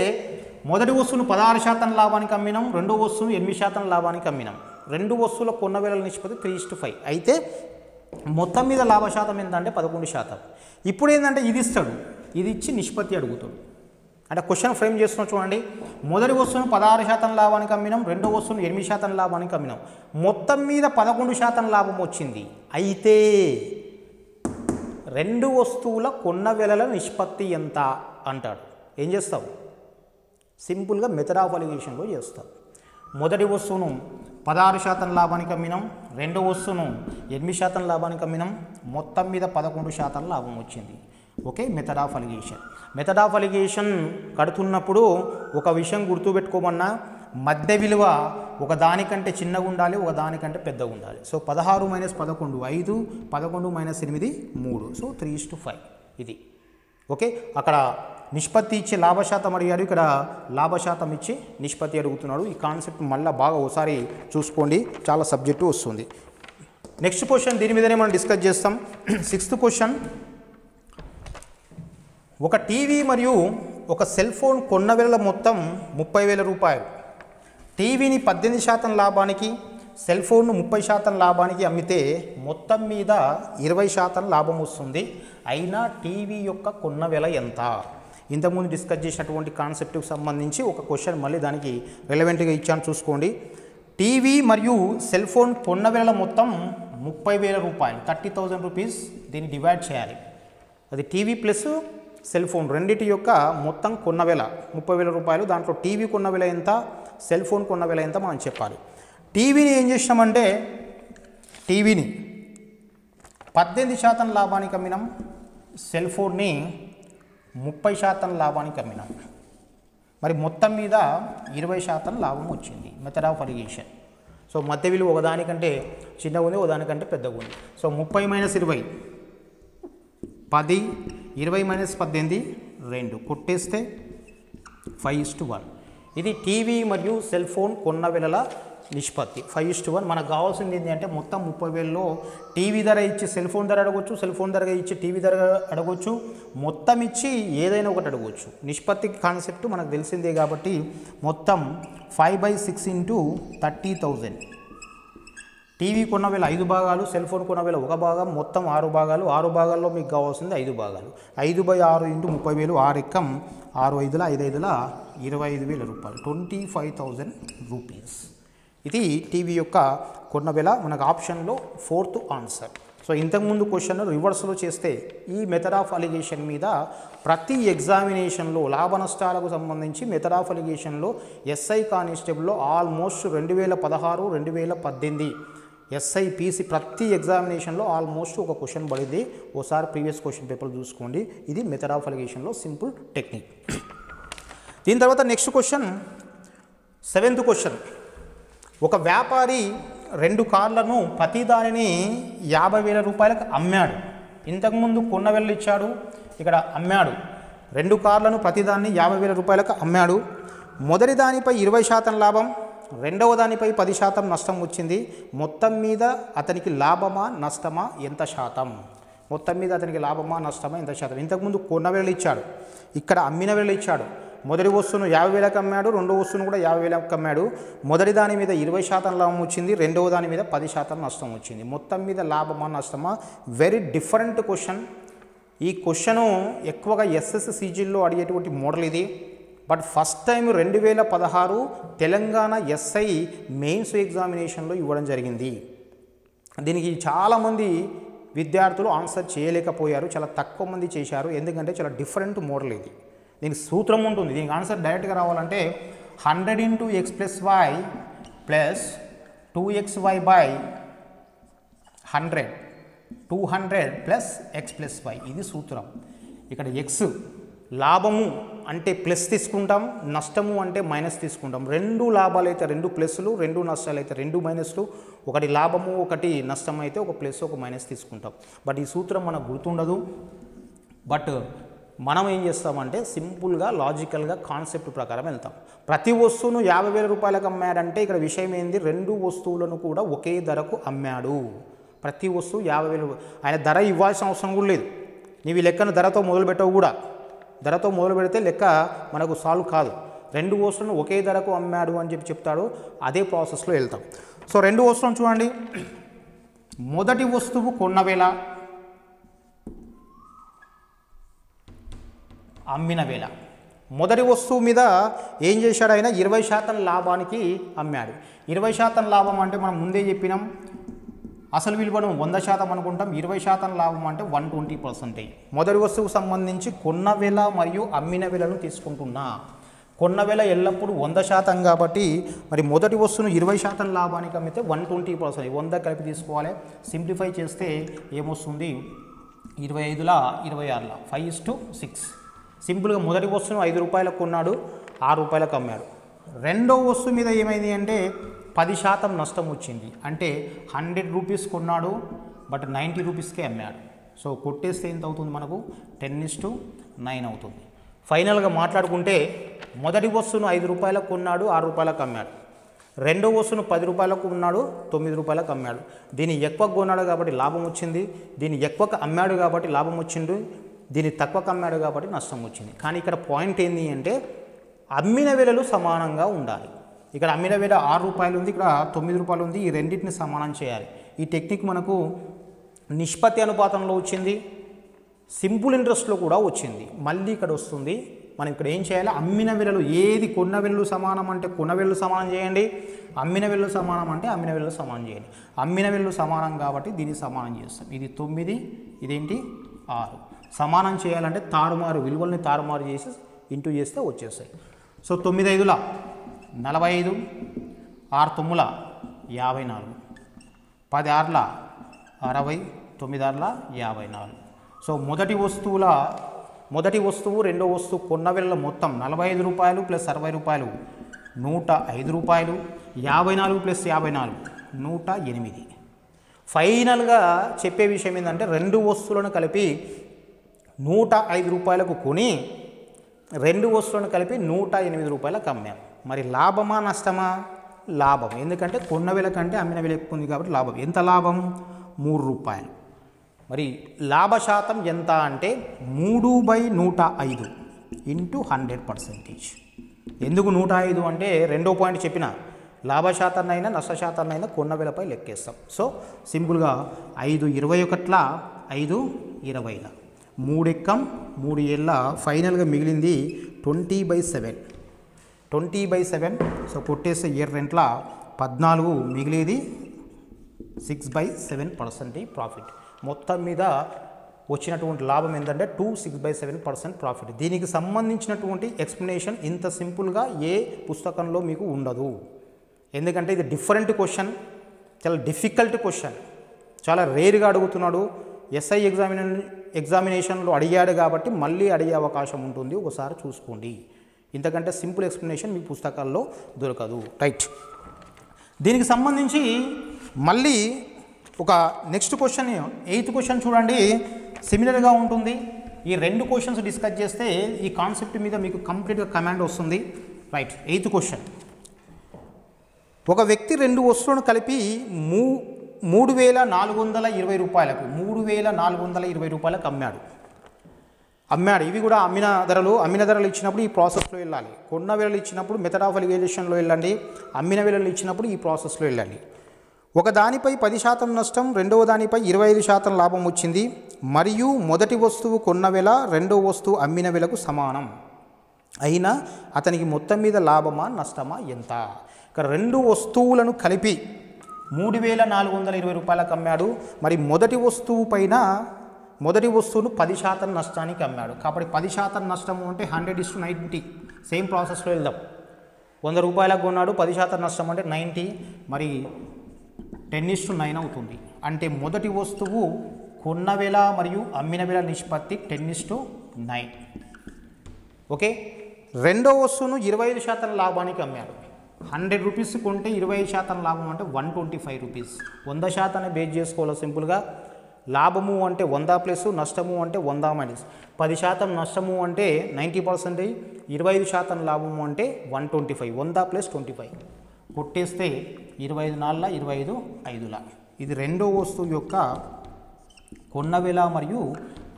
మొదటి వస్తువును పదహారు శాతం లాభానికి అమ్మినాం రెండో వస్తువును ఎనిమిది శాతం లాభానికి అమ్మినాం. రెండు వస్తువుల కొన్న వేల నిష్పత్తి త్రీ ఇస్టు ఫైవ్. అయితే మొత్తం మీద లాభ శాతం ఏంటంటే పదకొండు శాతం. ఇప్పుడు ఏంటంటే ఇది ఇస్తాడు. ఇది ఇచ్చి నిష్పత్తి అడుగుతాడు. అంటే క్వశ్చన్ ఫ్రేమ్ చేస్తున్నాం చూడండి. మొదటి వస్తువును పదహారు శాతం లాభానికి అమ్మినాం రెండో వస్తువును ఎనిమిది శాతం లాభానికి అమ్మినాం. మొత్తం మీద పదకొండు శాతం లాభం వచ్చింది. అయితే రెండు వస్తువుల కొన్న వెలల నిష్పత్తి ఎంత అంటాడు. ఏం చేస్తావు? సింపుల్గా మెథడ్ ఆఫ్ అలిగేషన్లో చేస్తాం మొదటి వస్తువును పదహారు శాతం లాభానికి అమ్మినాం రెండో వస్తువును ఎనిమిది శాతం లాభానికి అమ్మినాం మొత్తం మీద పదకొండు శాతం లాభం వచ్చింది. Okay method of alligation method of alligation కడుతున్నప్పుడు ఒక విషయం గుర్తుపెట్టుకోమన్నా మధ్య విలువ ఒక దానికంటే చిన్నగా ఉండాలి ఒక దానికంటే పెద్దగా ఉండాలి. సో పదహారు మైనస్ పదకొండు ఐదు పదకొండు మైనస్ ఎనిమిది మూడు. So three to five. ఇది. ఓకే అక్కడ నిష్పత్తి ఇచ్చి లాభశాతం అడిగాడు ఇక్కడ లాభశాతం ఇచ్చి నిష్పత్తి అడుగుతున్నాడు. ఈ కాన్సెప్ట్ మళ్ళీ బాగా ఒకసారి చూసుకోండి. చాలా సబ్జెక్టు వస్తుంది. నెక్స్ట్ క్వశ్చన్ దీని మీదనే మనం డిస్కస్ చేస్తాం. Sixth question. ఒక టీవీ మరియు ఒక సెల్ ఫోన్ కొన్న వేల మొత్తం ముప్పై వేల రూపాయలు. టీవీని పద్దెనిమిది శాతం లాభానికి సెల్ ఫోన్ను ముప్పై శాతం లాభానికి అమ్మితే మొత్తం మీద ఇరవై శాతం లాభం వస్తుంది. అయినా టీవీ యొక్క కొన్న వెల ఎంత? ఇంతకుముందు డిస్కస్ చేసినటువంటి కాన్సెప్ట్కి సంబంధించి ఒక క్వశ్చన్ మళ్ళీ దానికి రెలవెంట్గా ఇచ్చాను చూసుకోండి. టీవీ మరియు సెల్ ఫోన్ కొన్న వేల మొత్తం ముప్పై వేల రూపాయలు థర్టీ థౌజండ్ రూపీస్ దీన్ని డివైడ్ చేయాలి. అది టీవీ ప్లస్ సెల్ ఫోన్ రెండింటి యొక్క మొత్తం కొన్న వేల ముప్పై వేల రూపాయలు. దాంట్లో టీవీ కొన్న వేల ఎంత సెల్ ఫోన్ కొన్న వేల ఎంత మనం చెప్పాలి. టీవీని ఏం చేసినామంటే టీవీని పద్దెనిమిది శాతం లాభానికి అమ్మినాం. సెల్ ఫోన్ని ముప్పై శాతం లాభానికి అమ్మినాం మరి మొత్తం మీద ఇరవై శాతం లాభం వచ్చింది. Method of allegation. సో మధ్య విలువ ఒకదానికంటే చిన్నగా ఉంది ఒకదానికంటే పెద్దగా ఉంది. సో ముప్పై మైనస్ ఇరవై పది ఇరవై మైనస్ పద్దెనిమిది రెండు. కొట్టేస్తే ఫైవ్ ఇస్ టు వన్. ఇది టీవీ మరియు సెల్ ఫోన్ కొన్న వెలల నిష్పత్తి. ఫైవ్ ఇస్ టు వన్ మనకు కావాల్సింది ఏంటి అంటే మొత్తం ముప్పై వేలలో టీవీ ధర ఇచ్చి సెల్ ఫోన్ ధర అడగొచ్చు సెల్ ఫోన్ ధర ఇచ్చి టీవీ ధర అడగొచ్చు మొత్తం ఇచ్చి ఏదైనా ఒకటి అడగవచ్చు నిష్పత్తి కాన్సెప్ట్ మనకు తెలిసిందే కాబట్టి మొత్తం five by six into thirty thousand TV కొన్న వేల ఐదు భాగాలు సెల్ ఫోన్ కొన్న వేల ఒక భాగం మొత్తం ఆరు భాగాలు. ఆరు భాగాల్లో మీకు కావాల్సింది ఐదు భాగాలు. ఐదు బై ఆరు ఇంటూ ముప్పై వేలు ఆరు ఎక్కం ఆరు ఐదుల ఐదు ఐదుల ఇరవై ఐదు వేల రూపాయలు. ట్వంటీ ఫైవ్ థౌజండ్ రూపీస్ ఇది టీవీ యొక్క కొన్నవేల మనకు ఆప్షన్లో ఫోర్త్ ఆన్సర్. సో ఇంతకుముందు క్వశ్చన్ రివర్స్లో చేస్తే ఈ మెథడ్ ఆఫ్ అలిగేషన్ మీద ప్రతి ఎగ్జామినేషన్లో లాభ నష్టాలకు సంబంధించి మెథడ్ ఆఫ్ అలిగేషన్లో ఎస్ఐ కానిస్టేబుల్లో ఆల్మోస్ట్ రెండు వేల పదహారు రెండు వేల పద్దెనిమిది ఎస్ఐ పీసీ ప్రతి ఎగ్జామినేషన్లో ఆల్మోస్ట్ ఒక క్వశ్చన్ పడింది. ఓసారి ప్రీవియస్ క్వశ్చన్ పేపర్ చూసుకోండి. ఇది మెథడ్ ఆఫ్ అలిగేషన్లో సింపుల్ టెక్నిక్. దీని తర్వాత నెక్స్ట్ క్వశ్చన్ సెవెంత్ క్వశ్చన్. ఒక వ్యాపారి రెండు కార్లను ప్రతి దానిని యాభై వేల రూపాయలకు అమ్మాడు. ఇంతకుముందు కొన్న వెళ్ళి ఇచ్చాడు ఇక్కడ అమ్మాడు. రెండు కార్లను ప్రతిదాన్ని యాభై వేల రూపాయలకు అమ్మాడు. మొదటి దానిపై ఇరవై శాతం లాభం రెండవ దానిపై పది శాతం నష్టం వచ్చింది. మొత్తం మీద అతనికి లాభమా నష్టమా ఎంత శాతం? మొత్తం మీద అతనికి లాభమా నష్టమా ఎంత శాతం? ఇంతకుముందు కొన్న ఇచ్చాడు ఇక్కడ అమ్మిన వేలు ఇచ్చాడు. మొదటి వస్తువును యాభై వేలకు అమ్మాడు రెండో వస్తువును కూడా యాభై వేలకు అమ్మాడు. మొదటి దాని మీద ఇరవై శాతం లాభం వచ్చింది రెండవ దాని మీద పది శాతం నష్టం వచ్చింది. మొత్తం మీద లాభమా నష్టమా? వెరీ డిఫరెంట్ క్వశ్చన్ ఈ క్వశ్చను ఎక్కువగా ఎస్ఎస్సీజీల్లో అడిగేటువంటి మోడల్ ఇది. బట్ ఫస్ట్ టైం రెండు వేల పదహారు తెలంగాణ ఎస్ఐ మెయిన్స్ ఎగ్జామినేషన్లో ఇవ్వడం జరిగింది. దీనికి చాలామంది విద్యార్థులు ఆన్సర్ చేయలేకపోయారు చాలా తక్కువ మంది చేశారు. ఎందుకంటే చాలా డిఫరెంట్ మోడల్ ఇది. దీనికి సూత్రం ఉంటుంది. దీనికి ఆన్సర్ డైరెక్ట్గా రావాలంటే hundred into x plus y plus two x y by hundred two hundred plus x plus y ఇది సూత్రం. ఇక్కడ ఎక్స్ లాభము అంటే ప్లస్ తీసుకుంటాం నష్టము అంటే మైనస్ తీసుకుంటాం. రెండు లాభాలు అయితే రెండు ప్లస్లు రెండు నష్టాలు అయితే రెండు మైనస్లు ఒకటి లాభము ఒకటి నష్టం అయితే ఒక ప్లస్ ఒక మైనస్ తీసుకుంటాం. బట్ ఈ సూత్రం మనకు గుర్తుండదు. బట్ మనం ఏం చేస్తామంటే సింపుల్గా లాజికల్గా కాన్సెప్ట్ ప్రకారం వెళ్తాం. ప్రతి వస్తువును యాభై వేల రూపాయలకు అమ్మాడంటే ఇక్కడ విషయం ఏంది? రెండు వస్తువులను కూడా ఒకే ధరకు అమ్మాడు. ప్రతి వస్తువు యాభై వేలు ఆయన ధర ఇవ్వాల్సిన అవసరం కూడా లేదు. నీవు లెక్కను ధరతో మొదలు పెట్టవు కూడా. ధరతో మొదలు పెడితే లెక్క మనకు సాల్వ్ కాదు. రెండు వస్తువులను ఒకే ధరకు అమ్మాడు అని చెప్పి చెప్తాడు. అదే ప్రాసెస్లో వెళ్తాం. సో రెండు వస్తువులను చూడండి. మొదటి వస్తువు కొన్న వేళ అమ్మిన వేళ. మొదటి వస్తువు మీద ఏం చేశాడు ఆయన? ఇరవై శాతం లాభానికి అమ్మాడు. ఇరవై శాతం లాభం అంటే మనం ముందే చెప్పినాం. అసలు విలువను వంద శాతం అనుకుంటాం. ఇరవై శాతం లాభం అంటే వన్ ట్వంటీ పర్సెంటేజ్ మొదటి వస్తువుకు సంబంధించి కొన్న వేల మరియు అమ్మిన వేలను తీసుకుంటున్నా. కొన్న వేల ఎల్లప్పుడూ వంద శాతం కాబట్టి మరి మొదటి వస్తువును ఇరవై శాతం లాభానికి అమ్మితే వన్ ట్వంటీ పర్సెంట్. వంద కలిపి తీసుకోవాలి. సింప్లిఫై చేస్తే ఏమొస్తుంది? ఇరవై ఐదుల ఇరవై ఆరుల. Five is to six. సింపుల్గా మొదటి వస్తువును ఐదు రూపాయలకు కొన్నాడు ఆరు రూపాయలకు అమ్మాడు. రెండో వస్తువు మీద ఏమైంది అంటే పది శాతం నష్టం వచ్చింది. అంటే హండ్రెడ్ రూపీస్ కొన్నాడు బట్ నైంటీ రూపీస్కే అమ్మాడు. సో కొట్టేస్తే ఎంత అవుతుంది మనకు? టెన్ ఇస్ టు నైన్ అవుతుంది. ఫైనల్గా మాట్లాడుకుంటే మొదటి వస్తువును ఐదు రూపాయలకు కొన్నాడు ఆరు రూపాయలకు అమ్మాడు. రెండో వస్తువును పది రూపాయలకు ఉన్నాడు తొమ్మిది రూపాయలకు అమ్మాడు. దీన్ని ఎక్కువ కొన్నాడు కాబట్టి లాభం వచ్చింది. దీన్ని ఎక్కువకు అమ్మాడు కాబట్టి లాభం వచ్చింది. దీన్ని తక్కువ కమ్మాడు కాబట్టి నష్టం వచ్చింది. కానీ ఇక్కడ పాయింట్ ఏంటి అంటే అమ్మిన వేలలు సమానంగా ఉండాలి. ఇక్కడ అమ్మిన వేల ఆరు రూపాయలు ఉంది ఇక్కడ తొమ్మిది రూపాయలు ఉంది ఈ రెండింటిని సమానం చేయాలి. ఈ టెక్నిక్ మనకు నిష్పత్తి అనుపాతంలో వచ్చింది సింపుల్ ఇంట్రెస్ట్లో కూడా వచ్చింది. మళ్ళీ ఇక్కడ వస్తుంది మనం ఇక్కడ ఏం చేయాలి? అమ్మిన విలలు ఏది కొన్న వెల్లు సమానం అంటే కొన్న వెల్లు సమానం చేయండి. అమ్మిన వెల్లు సమానం అంటే అమ్మిన వెల్లు సమానం చేయండి. అమ్మిన వెల్లు సమానం కాబట్టి దీన్ని సమానం చేస్తాం. ఇది తొమ్మిది ఇదేంటి? ఆరు. సమానం చేయాలంటే తారుమారు విలువల్ని తారుమారు చేసి ఇంటూ చేస్తే వచ్చేస్తాయి. సో తొమ్మిది ఐదుల నలభై ఐదు ఆరు తొమ్ముల యాభై నాలుగు పది ఆరుల అరవై తొమ్మిది ఆరుల యాభై నాలుగు సో మొదటి వస్తువుల మొదటి వస్తువు రెండో వస్తువు కొన్న వేళ మొత్తం నలభై ఐదు రూపాయలు ప్లస్ అరవై రూపాయలు నూట ఐదు రూపాయలు యాభై నాలుగు ప్లస్ యాభై నాలుగు నూట ఎనిమిది. ఫైనల్గా చెప్పే విషయం ఏంటంటే రెండు వస్తువులను కలిపి నూట ఐదు రూపాయలకు కొని రెండు వస్తువులను కలిపి నూట ఎనిమిది రూపాయలకు అమ్మాం మరి లాభమా నష్టమా? లాభం. ఎందుకంటే కొన్న విల కంటే అమ్మిన విల ఎక్కువ ఉంది కాబట్టి లాభం. ఎంత లాభం? మూడు రూపాయలు. మరి లాభ శాతం ఎంత అంటే మూడు బై నూట ఐదు ఇంటూ హండ్రెడ్ పర్సెంటేజ్. ఎందుకు నూట ఐదు అంటే రెండో పాయింట్ చెప్పిన లాభశాతాన్నైనా నష్టశాతాన్నైనా కొన్న విలపై లెక్కేస్తాం. సో సింపుల్గా ఐదు ఇరవై ఒకట్ల ఐదు ఇరవైలా. మూడెక్కం మూడు ఏళ్ళ ఫైనల్గా మిగిలింది twenty by seven. Twenty by seven so కొట్టేస్తే ఇయర్ రెంట్ల పద్నాలుగు మిగిలేది six by seven percent profit. మొత్తం మీద వచ్చినటువంటి లాభం ఏంటంటే two six by seven percent profit. దీనికి సంబంధించినటువంటి ఎక్స్ప్లెనేషన్ ఇంత సింపుల్గా ఏ పుస్తకంలో మీకు ఉండదు. ఎందుకంటే ఇది డిఫరెంట్ క్వశ్చన్ చాలా డిఫికల్ట్ క్వశ్చన్. చాలా రేర్గా అడుగుతున్నాడు. ఎస్ఐ ఎగ్జామినే ఎగ్జామినేషన్లో అడిగాడు కాబట్టి మళ్ళీ అడిగే అవకాశం ఉంటుంది. ఒకసారి చూసుకోండి. ఇంతకంటే సింపుల్ ఎక్స్ప్లెనేషన్ మీ పుస్తకాల్లో దొరకదు. రైట్. దీనికి సంబంధించి మళ్ళీ ఒక నెక్స్ట్ క్వశ్చన్ ఎయిత్ క్వశ్చన్ చూడండి. సిమిలర్గా ఉంటుంది. ఈ రెండు క్వశ్చన్స్ డిస్కస్ చేస్తే ఈ కాన్సెప్ట్ మీద మీకు కంప్లీట్గా కమాండ్ వస్తుంది. రైట్. Eighth question. ఒక వ్యక్తి రెండు వస్తువులను కలిపి మూ మూడు వేల నాలుగు వందల ఇరవై రూపాయలకు మూడు వేల నాలుగు వందల ఇరవై రూపాయలకు అమ్మాడు. అమ్మాడు. ఇవి కూడా అమ్మిన ధరలు అమ్మిన ధరలు ఇచ్చినప్పుడు ఈ ప్రాసెస్లో వెళ్ళాలి. కొన్న వేలలు ఇచ్చినప్పుడు మెథడ్ ఆఫ్ ఎలిగేషన్లో వెళ్ళండి. అమ్మిన వేలలు ఇచ్చినప్పుడు ఈ ప్రాసెస్లో వెళ్ళండి. ఒక దానిపై పది శాతం నష్టం రెండవ దానిపై ఇరవై ఐదు శాతం లాభం వచ్చింది. మరియు మొదటి వస్తువు కొన్న వేళ రెండవ వస్తువు అమ్మిన వేలకు సమానం. అయినా అతనికి మొత్తం మీద లాభమా నష్టమా ఎంత? ఇక రెండు వస్తువులను కలిపి మూడు వేల నాలుగు వందల ఇరవై రూపాయలకు అమ్మాడు. మరి మొదటి వస్తువు పైన మొదటి వస్తువును పది శాతం నష్టానికి అమ్మాడు. కాబట్టి పది శాతం నష్టము అంటే హండ్రెడ్ ఇస్ నైంటీ. సేమ్ ప్రాసెస్లో వెళ్దాం. వంద రూపాయలకు కొన్నాడు పది శాతం నష్టం అంటే నైంటీ. మరి టెన్ ఇస్ టు నైన్ అవుతుంది. అంటే మొదటి వస్తువు కొన్న వేళ మరియు అమ్మిన వేళ నిష్పత్తి ten is to nine. Okay? రెండో వస్తువును ఇరవై ఐదు శాతం లాభానికి అమ్మాడు. హండ్రెడ్ రూపీస్ కొంటే ఇరవై ఐదు శాతం లాభం అంటే వన్ ట్వంటీ ఫైవ్ రూపీస్. వంద శాతాన్ని బేస్ చేసుకోవాలి సింపుల్గా. లాభము అంటే వంద ప్లస్ నష్టము అంటే వంద మైనస్ పది శాతం నష్టము అంటే నైంటీ పర్సెంటేజ్ ఇరవై ఐదు శాతం లాభము అంటే వన్ ట్వంటీ ఫైవ్ వంద ప్లస్ ట్వంటీ ఫైవ్. కొట్టేస్తే ఇరవై ఐదు నాలుగుల ఇరవై ఐదు ఐదుల. ఇది రెండో వస్తువు యొక్క కొన్న వెల మరియు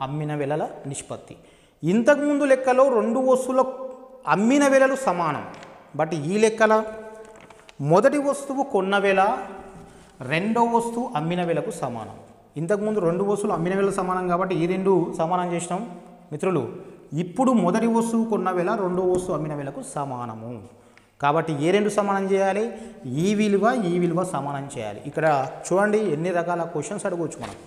అమ్మిన వెలల నిష్పత్తి. ఇంతకుముందు లెక్కలో రెండు వస్తువుల అమ్మిన వెలలు సమానం. బట్ ఈ లెక్కల మొదటి వస్తువు కొన్న వేళ రెండో వస్తువు అమ్మిన వెలకు సమానం. ఇంతకుముందు రెండు వస్తువులు అమ్మిన వేళ సమానం కాబట్టి ఈ రెండు సమానం చేసినాం. మిత్రులు ఇప్పుడు మొదటి వస్తువు కొన్న వేళ రెండో వస్తువు అమ్మిన వెలకు సమానము. కాబట్టి ఏ రెండు సమానం చేయాలి? ఈ విలువ ఈ విలువ సమానం చేయాలి. ఇక్కడ చూడండి ఎన్ని రకాల క్వశ్చన్స్ అడగవచ్చు మనం.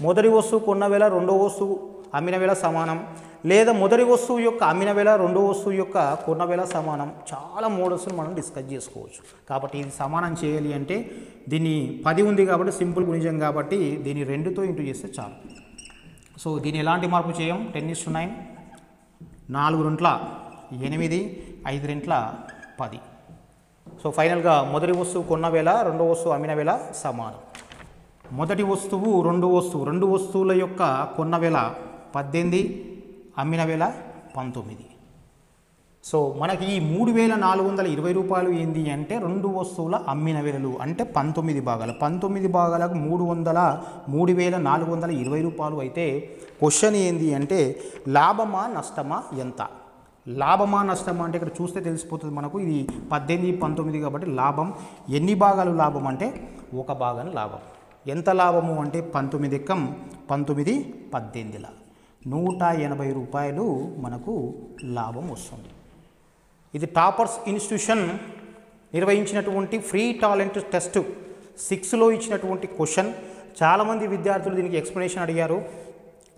మొదటి వస్తువు కొన్న వేళ రెండో వస్తువు అమ్మిన వేళ సమానం. లేదా మొదటి వస్తువు యొక్క అమ్మిన వేళ రెండో వస్తువు యొక్క కొన్న వేళ సమానం. చాలా మోడల్స్ని మనం డిస్కస్ చేసుకోవచ్చు. కాబట్టి ఇది సమానం చేయాలి అంటే దీన్ని పది ఉంది కాబట్టి సింపుల్ గుణిజం కాబట్టి దీన్ని రెండుతో ఇంటూ చేస్తే చాలు. సో దీన్ని ఎలాంటి మార్పు చేయం? టెన్ ఇస్ నైన్ నాలుగు రెంట్ల ఎనిమిది ఐదు రెంట్ల పది. సో ఫైనల్గా మొదటి వస్తువు కొన్న వేళ రెండో వస్తువు అమ్మిన వేళ సమానం. మొదటి వస్తువు రెండు వస్తువు రెండు వస్తువుల యొక్క కొన్న వేళ పద్దెనిమిది అమ్మిన వేల పంతొమ్మిది. సో మనకి ఈ మూడు వేల నాలుగు వందల ఇరవై రూపాయలు ఏంది అంటే రెండు వస్తువుల అమ్మిన వేలలు అంటే పంతొమ్మిది భాగాలు. పంతొమ్మిది భాగాలకు మూడు వందల మూడు వేల నాలుగు వందల ఇరవై రూపాయలు అయితే క్వశ్చన్ ఏంది అంటే లాభమా నష్టమా ఎంత? లాభమా నష్టమా అంటే ఇక్కడ చూస్తే తెలిసిపోతుంది మనకు. ఇది పద్దెనిమిది పంతొమ్మిది కాబట్టి లాభం. ఎన్ని భాగాలు లాభం అంటే ఒక భాగం లాభం. ఎంత లాభము అంటే పంతొమ్మిది ఎక్కం పంతొమ్మిది పద్దెనిమిదిల. నూట ఎనభై రూపాయలు మనకు లాభం వస్తుంది. ఇది టాపర్స్ ఇన్స్టిట్యూషన్ నిర్వహించినటువంటి ఫ్రీ టాలెంట్ టెస్ట్ సిక్స్లో ఇచ్చినటువంటి క్వశ్చన్. చాలామంది విద్యార్థులు దీనికి ఎక్స్ప్లెనేషన్ అడిగారు.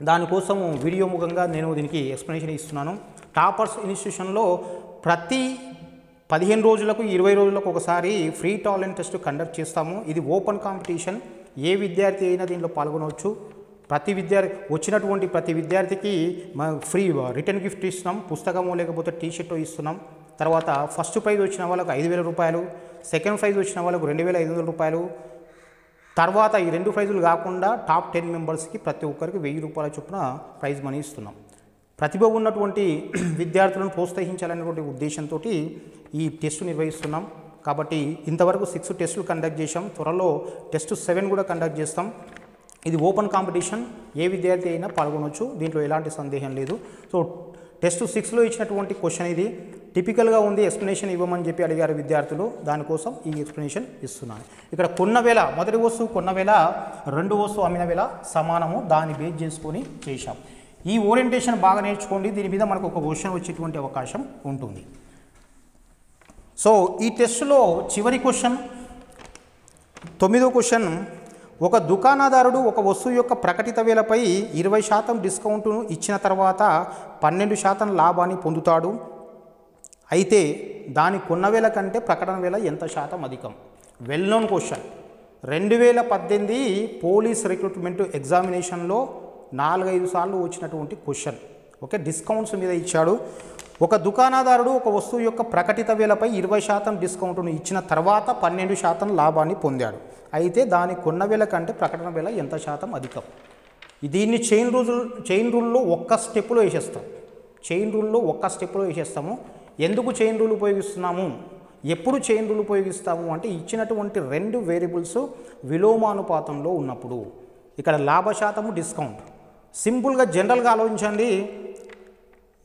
దానికోసం వీడియో ముఖంగా నేను దీనికి ఎక్స్ప్లెనేషన్ ఇస్తున్నాను. టాపర్స్ ఇన్స్టిట్యూషన్లో ప్రతి పదిహేను రోజులకు ఇరవై రోజులకు ఒకసారి ఫ్రీ టాలెంట్ టెస్ట్ కండక్ట్ చేస్తాము. ఇది ఓపెన్ కాంపిటీషన్. ఏ విద్యార్థి అయినా దీనిలో పాల్గొనవచ్చు. ప్రతి విద్యార్థి వచ్చినటువంటి ప్రతి విద్యార్థికి మనం ఫ్రీ రిటర్న్ గిఫ్ట్ ఇస్తున్నాం పుస్తకము లేకపోతే టీ షర్ట్ ఇస్తున్నాం. తర్వాత ఫస్ట్ ప్రైజ్ వచ్చిన వాళ్ళకు ఐదు వేల రూపాయలు సెకండ్ ప్రైజ్ వచ్చిన వాళ్ళకు రెండు వేల ఐదు వందల రూపాయలు. తర్వాత ఈ రెండు ప్రైజులు కాకుండా టాప్ టెన్ మెంబర్స్కి ప్రతి ఒక్కరికి వెయ్యి రూపాయల చొప్పున ప్రైజ్ మనీ ఇస్తున్నాం. ప్రతిభ ఉన్నటువంటి [CLEARS THROAT] విద్యార్థులను ప్రోత్సహించాలనేటువంటి ఉద్దేశంతో ఈ టెస్ట్ నిర్వహిస్తున్నాం. కాబట్టి ఇంతవరకు సిక్స్ టెస్టులు కండక్ట్ చేసాం త్వరలో టెస్ట్ సెవెన్ కూడా కండక్ట్ చేస్తాం. ఇది ఓపెన్ కాంపిటీషన్ ఏ విద్యార్థి అయినా పాల్గొనవచ్చు దీంట్లో ఎలాంటి సందేహం లేదు. సో టెస్ట్ సిక్స్లో ఇచ్చినటువంటి క్వశ్చన్ ఇది. టిపికల్గా ఉంది ఎక్స్ప్లెనేషన్ ఇవ్వమని చెప్పి అడిగారు విద్యార్థులు. దానికోసం ఈ ఎక్స్ప్లెనేషన్ ఇస్తున్నాను ఇక్కడ కొన్న వేళ మొదటి వస్తువు కొన్న వేళ రెండు వస్తువు అమ్మిన వేళ సమానము. దాన్ని బేస్ చేసుకొని చేశాం. ఈ ఓరియంటేషన్ బాగా నేర్చుకోండి. దీని మీద మనకు ఒక క్వశ్చన్ వచ్చేటువంటి అవకాశం ఉంటుంది. సో ఈ టెస్ట్లో చివరి క్వశ్చన్ తొమ్మిదో క్వశ్చన్ ఒక దుకాణదారుడు ఒక వస్తువు యొక్క ప్రకటిత వేలపై ఇరవై శాతం డిస్కౌంట్ను ఇచ్చిన తర్వాత పన్నెండు శాతం లాభాన్ని పొందుతాడు. అయితే దాని కొన్న వేల కంటే ప్రకటన వేల ఎంత శాతం అధికం? వెల్ నోన్ క్వశ్చన్ రెండు వేల పద్దెనిమిది పోలీస్ రిక్రూట్మెంట్ ఎగ్జామినేషన్లో నాలుగైదు సార్లు వచ్చినటువంటి క్వశ్చన్ ఓకే డిస్కౌంట్స్ మీద ఇచ్చాడు. ఒక దుకాణదారుడు ఒక వస్తువు యొక్క ప్రకటిత విలపై ఇరవై శాతం డిస్కౌంట్ను ఇచ్చిన తర్వాత పన్నెండు శాతం లాభాన్ని పొందాడు. అయితే దాని కొన్న విల కంటే ప్రకటన విల ఎంత శాతం అధికం? దీన్ని చైన్ రూల్ చైన్ రూల్లో ఒక్క స్టెప్లో వేసేస్తాం. చైన్ రూల్లో ఒక్క స్టెప్లో వేసేస్తాము. ఎందుకు చైన్ రూల్ ఉపయోగిస్తున్నాము? ఎప్పుడు చైన్ రూల్ ఉపయోగిస్తాము అంటే ఇచ్చినటువంటి రెండు వేరియబుల్స్ విలోమానుపాతంలో ఉన్నప్పుడు. ఇక్కడ లాభ శాతము డిస్కౌంట్. సింపుల్గా జనరల్గా ఆలోచించండి.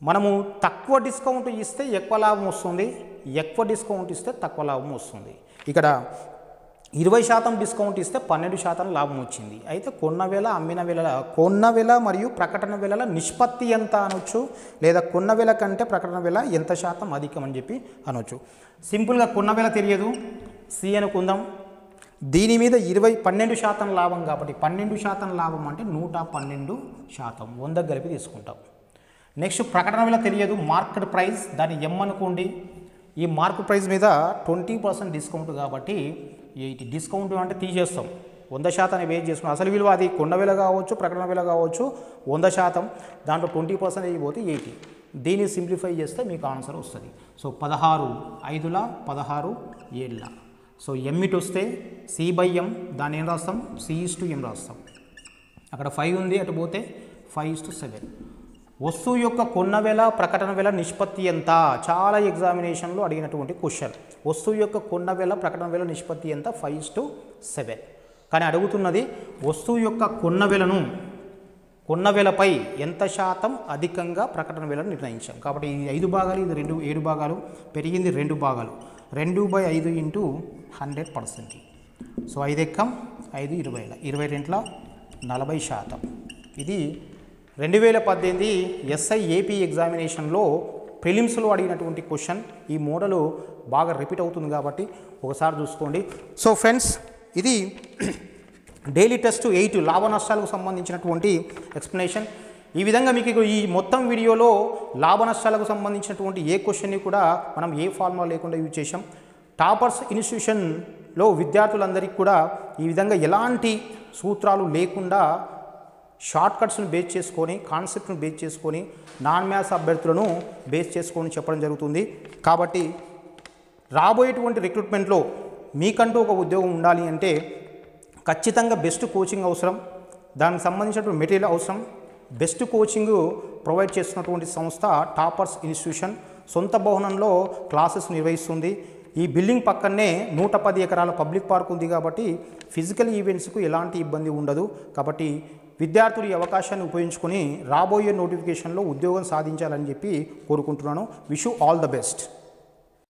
మనము తక్కువ డిస్కౌంట్ ఇస్తే ఎక్కువ లాభం వస్తుంది ఎక్కువ డిస్కౌంట్ ఇస్తే తక్కువ లాభం వస్తుంది. ఇక్కడ ఇరవై శాతం డిస్కౌంట్ ఇస్తే పన్నెండు శాతం లాభం వచ్చింది. అయితే కొన్న వేళ అమ్మిన వేళ కొన్న వేళ మరియు ప్రకటన వేళల నిష్పత్తి ఎంత అనొచ్చు? లేదా కొన్న వేళ కంటే ప్రకటన వేళ ఎంత శాతం అధికం అని చెప్పి అనొచ్చు. సింపుల్గా కొన్న వేళ తెలియదు సి అనుకుందాం దీని మీద ఇరవై పన్నెండు శాతం లాభం కాబట్టి పన్నెండు శాతం లాభం అంటే నూట పన్నెండు శాతం వందకు కలిపి తీసుకుంటాం. నెక్స్ట్ ప్రకటన విలువ తెలియదు మార్కెట్ ప్రైస్ దాన్ని ఎం అనుకోండి ఈ మార్కెట్ ప్రైస్ మీద ట్వంటీ పర్సెంట్ డిస్కౌంట్ కాబట్టి ఈ డిస్కౌంట్ అంటే తీసేస్తాం. వంద శాతాన్ని వేట్ చేసుకున్నాం. అసలు విలువ అది కొండ విలువ కావచ్చు ప్రకటన విలువ కావచ్చు వంద శాతం. దాంట్లో ట్వంటీ పర్సెంట్ అయిపోతే ఎయిటీ. దీన్ని సింప్లిఫై చేస్తే మీకు ఆన్సర్ వస్తుంది. సో పదహారు ఐదుల పదహారు ఏళ్ళ సో ఎమ్మిట్ వస్తే సి బై ఎం దాన్ని ఏం రాస్తాం? సిఈస్ టు ఎం రాస్తాం. అక్కడ ఫైవ్ ఉంది అటు పోతే ఫైవ్ ఇస్ టు సెవెన్ వస్తువు యొక్క కొన్న వేళ ప్రకటన వేళ నిష్పత్తి ఎంత? చాలా ఎగ్జామినేషన్లో అడిగినటువంటి క్వశ్చన్. వస్తువు యొక్క కొన్న వేళ ప్రకటన వేళ నిష్పత్తి ఎంత? ఫైవ్ టు సెవెన్ కానీ అడుగుతున్నది వస్తువు యొక్క కొన్న వేలను కొన్న వేలపై ఎంత శాతం అధికంగా ప్రకటన వేలను నిర్ణయించాం? కాబట్టి ఇది ఐదు భాగాలు ఇది రెండు ఏడు భాగాలు పెరిగింది రెండు భాగాలు. రెండు బై ఐదు ఇంటూ హండ్రెడ్ పర్సెంట్. సో ఐదు ఎక్కం ఐదు ఇరవైల. ఇరవై రెంట్ల నలభై శాతం. ఇది రెండు వేల పద్దెనిమిది ఎస్ఐ ఏపీ ఎగ్జామినేషన్లో ప్రిలిమ్స్లో అడిగినటువంటి క్వశ్చన్ ఈ మోడలు బాగా రిపీట్ అవుతుంది కాబట్టి ఒకసారి చూసుకోండి. సో ఫ్రెండ్స్ ఇది డైలీ టెస్ట్ ఎయిట్ లాభ నష్టాలకు సంబంధించినటువంటి ఎక్స్ప్లెనేషన్. ఈ విధంగా మీకు ఈ మొత్తం వీడియోలో లాభ నష్టాలకు సంబంధించినటువంటి ఏ క్వశ్చన్ని కూడా మనం ఏ ఫార్ములా లేకుండా యూజ్ చేసాం టాపర్స్ ఇన్స్టిట్యూషన్లో విద్యార్థులందరికీ కూడా ఈ విధంగా ఎలాంటి సూత్రాలు లేకుండా షార్ట్ కట్స్ను బేస్ చేసుకొని కాన్సెప్ట్ను బేస్ చేసుకొని నాన్ మ్యాథ్స్ అభ్యర్థులను బేస్ చేసుకొని చెప్పడం జరుగుతుంది. కాబట్టి రాబోయేటువంటి రిక్రూట్మెంట్లో మీకంటూ ఒక ఉద్యోగం ఉండాలి అంటే ఖచ్చితంగా బెస్ట్ కోచింగ్ అవసరం. దానికి సంబంధించినటువంటి మెటీరియల్ అవసరం. బెస్ట్ కోచింగ్ ప్రొవైడ్ చేస్తున్నటువంటి సంస్థ టాపర్స్ ఇన్స్టిట్యూషన్ సొంత భవనంలో క్లాసెస్ నిర్వహిస్తుంది. ఈ బిల్డింగ్ పక్కనే నూట పది ఎకరాల పబ్లిక్ పార్క్ ఉంది కాబట్టి ఫిజికల్ ఈవెంట్స్కు ఎలాంటి ఇబ్బంది ఉండదు. కాబట్టి విద్యార్థులు ఈ అవకాశాన్ని ఉపయోగించుకొని రాబోయే నోటిఫికేషన్లో ఉద్యోగం సాధించాలని చెప్పి కోరుకుంటున్నాను. Wish all the best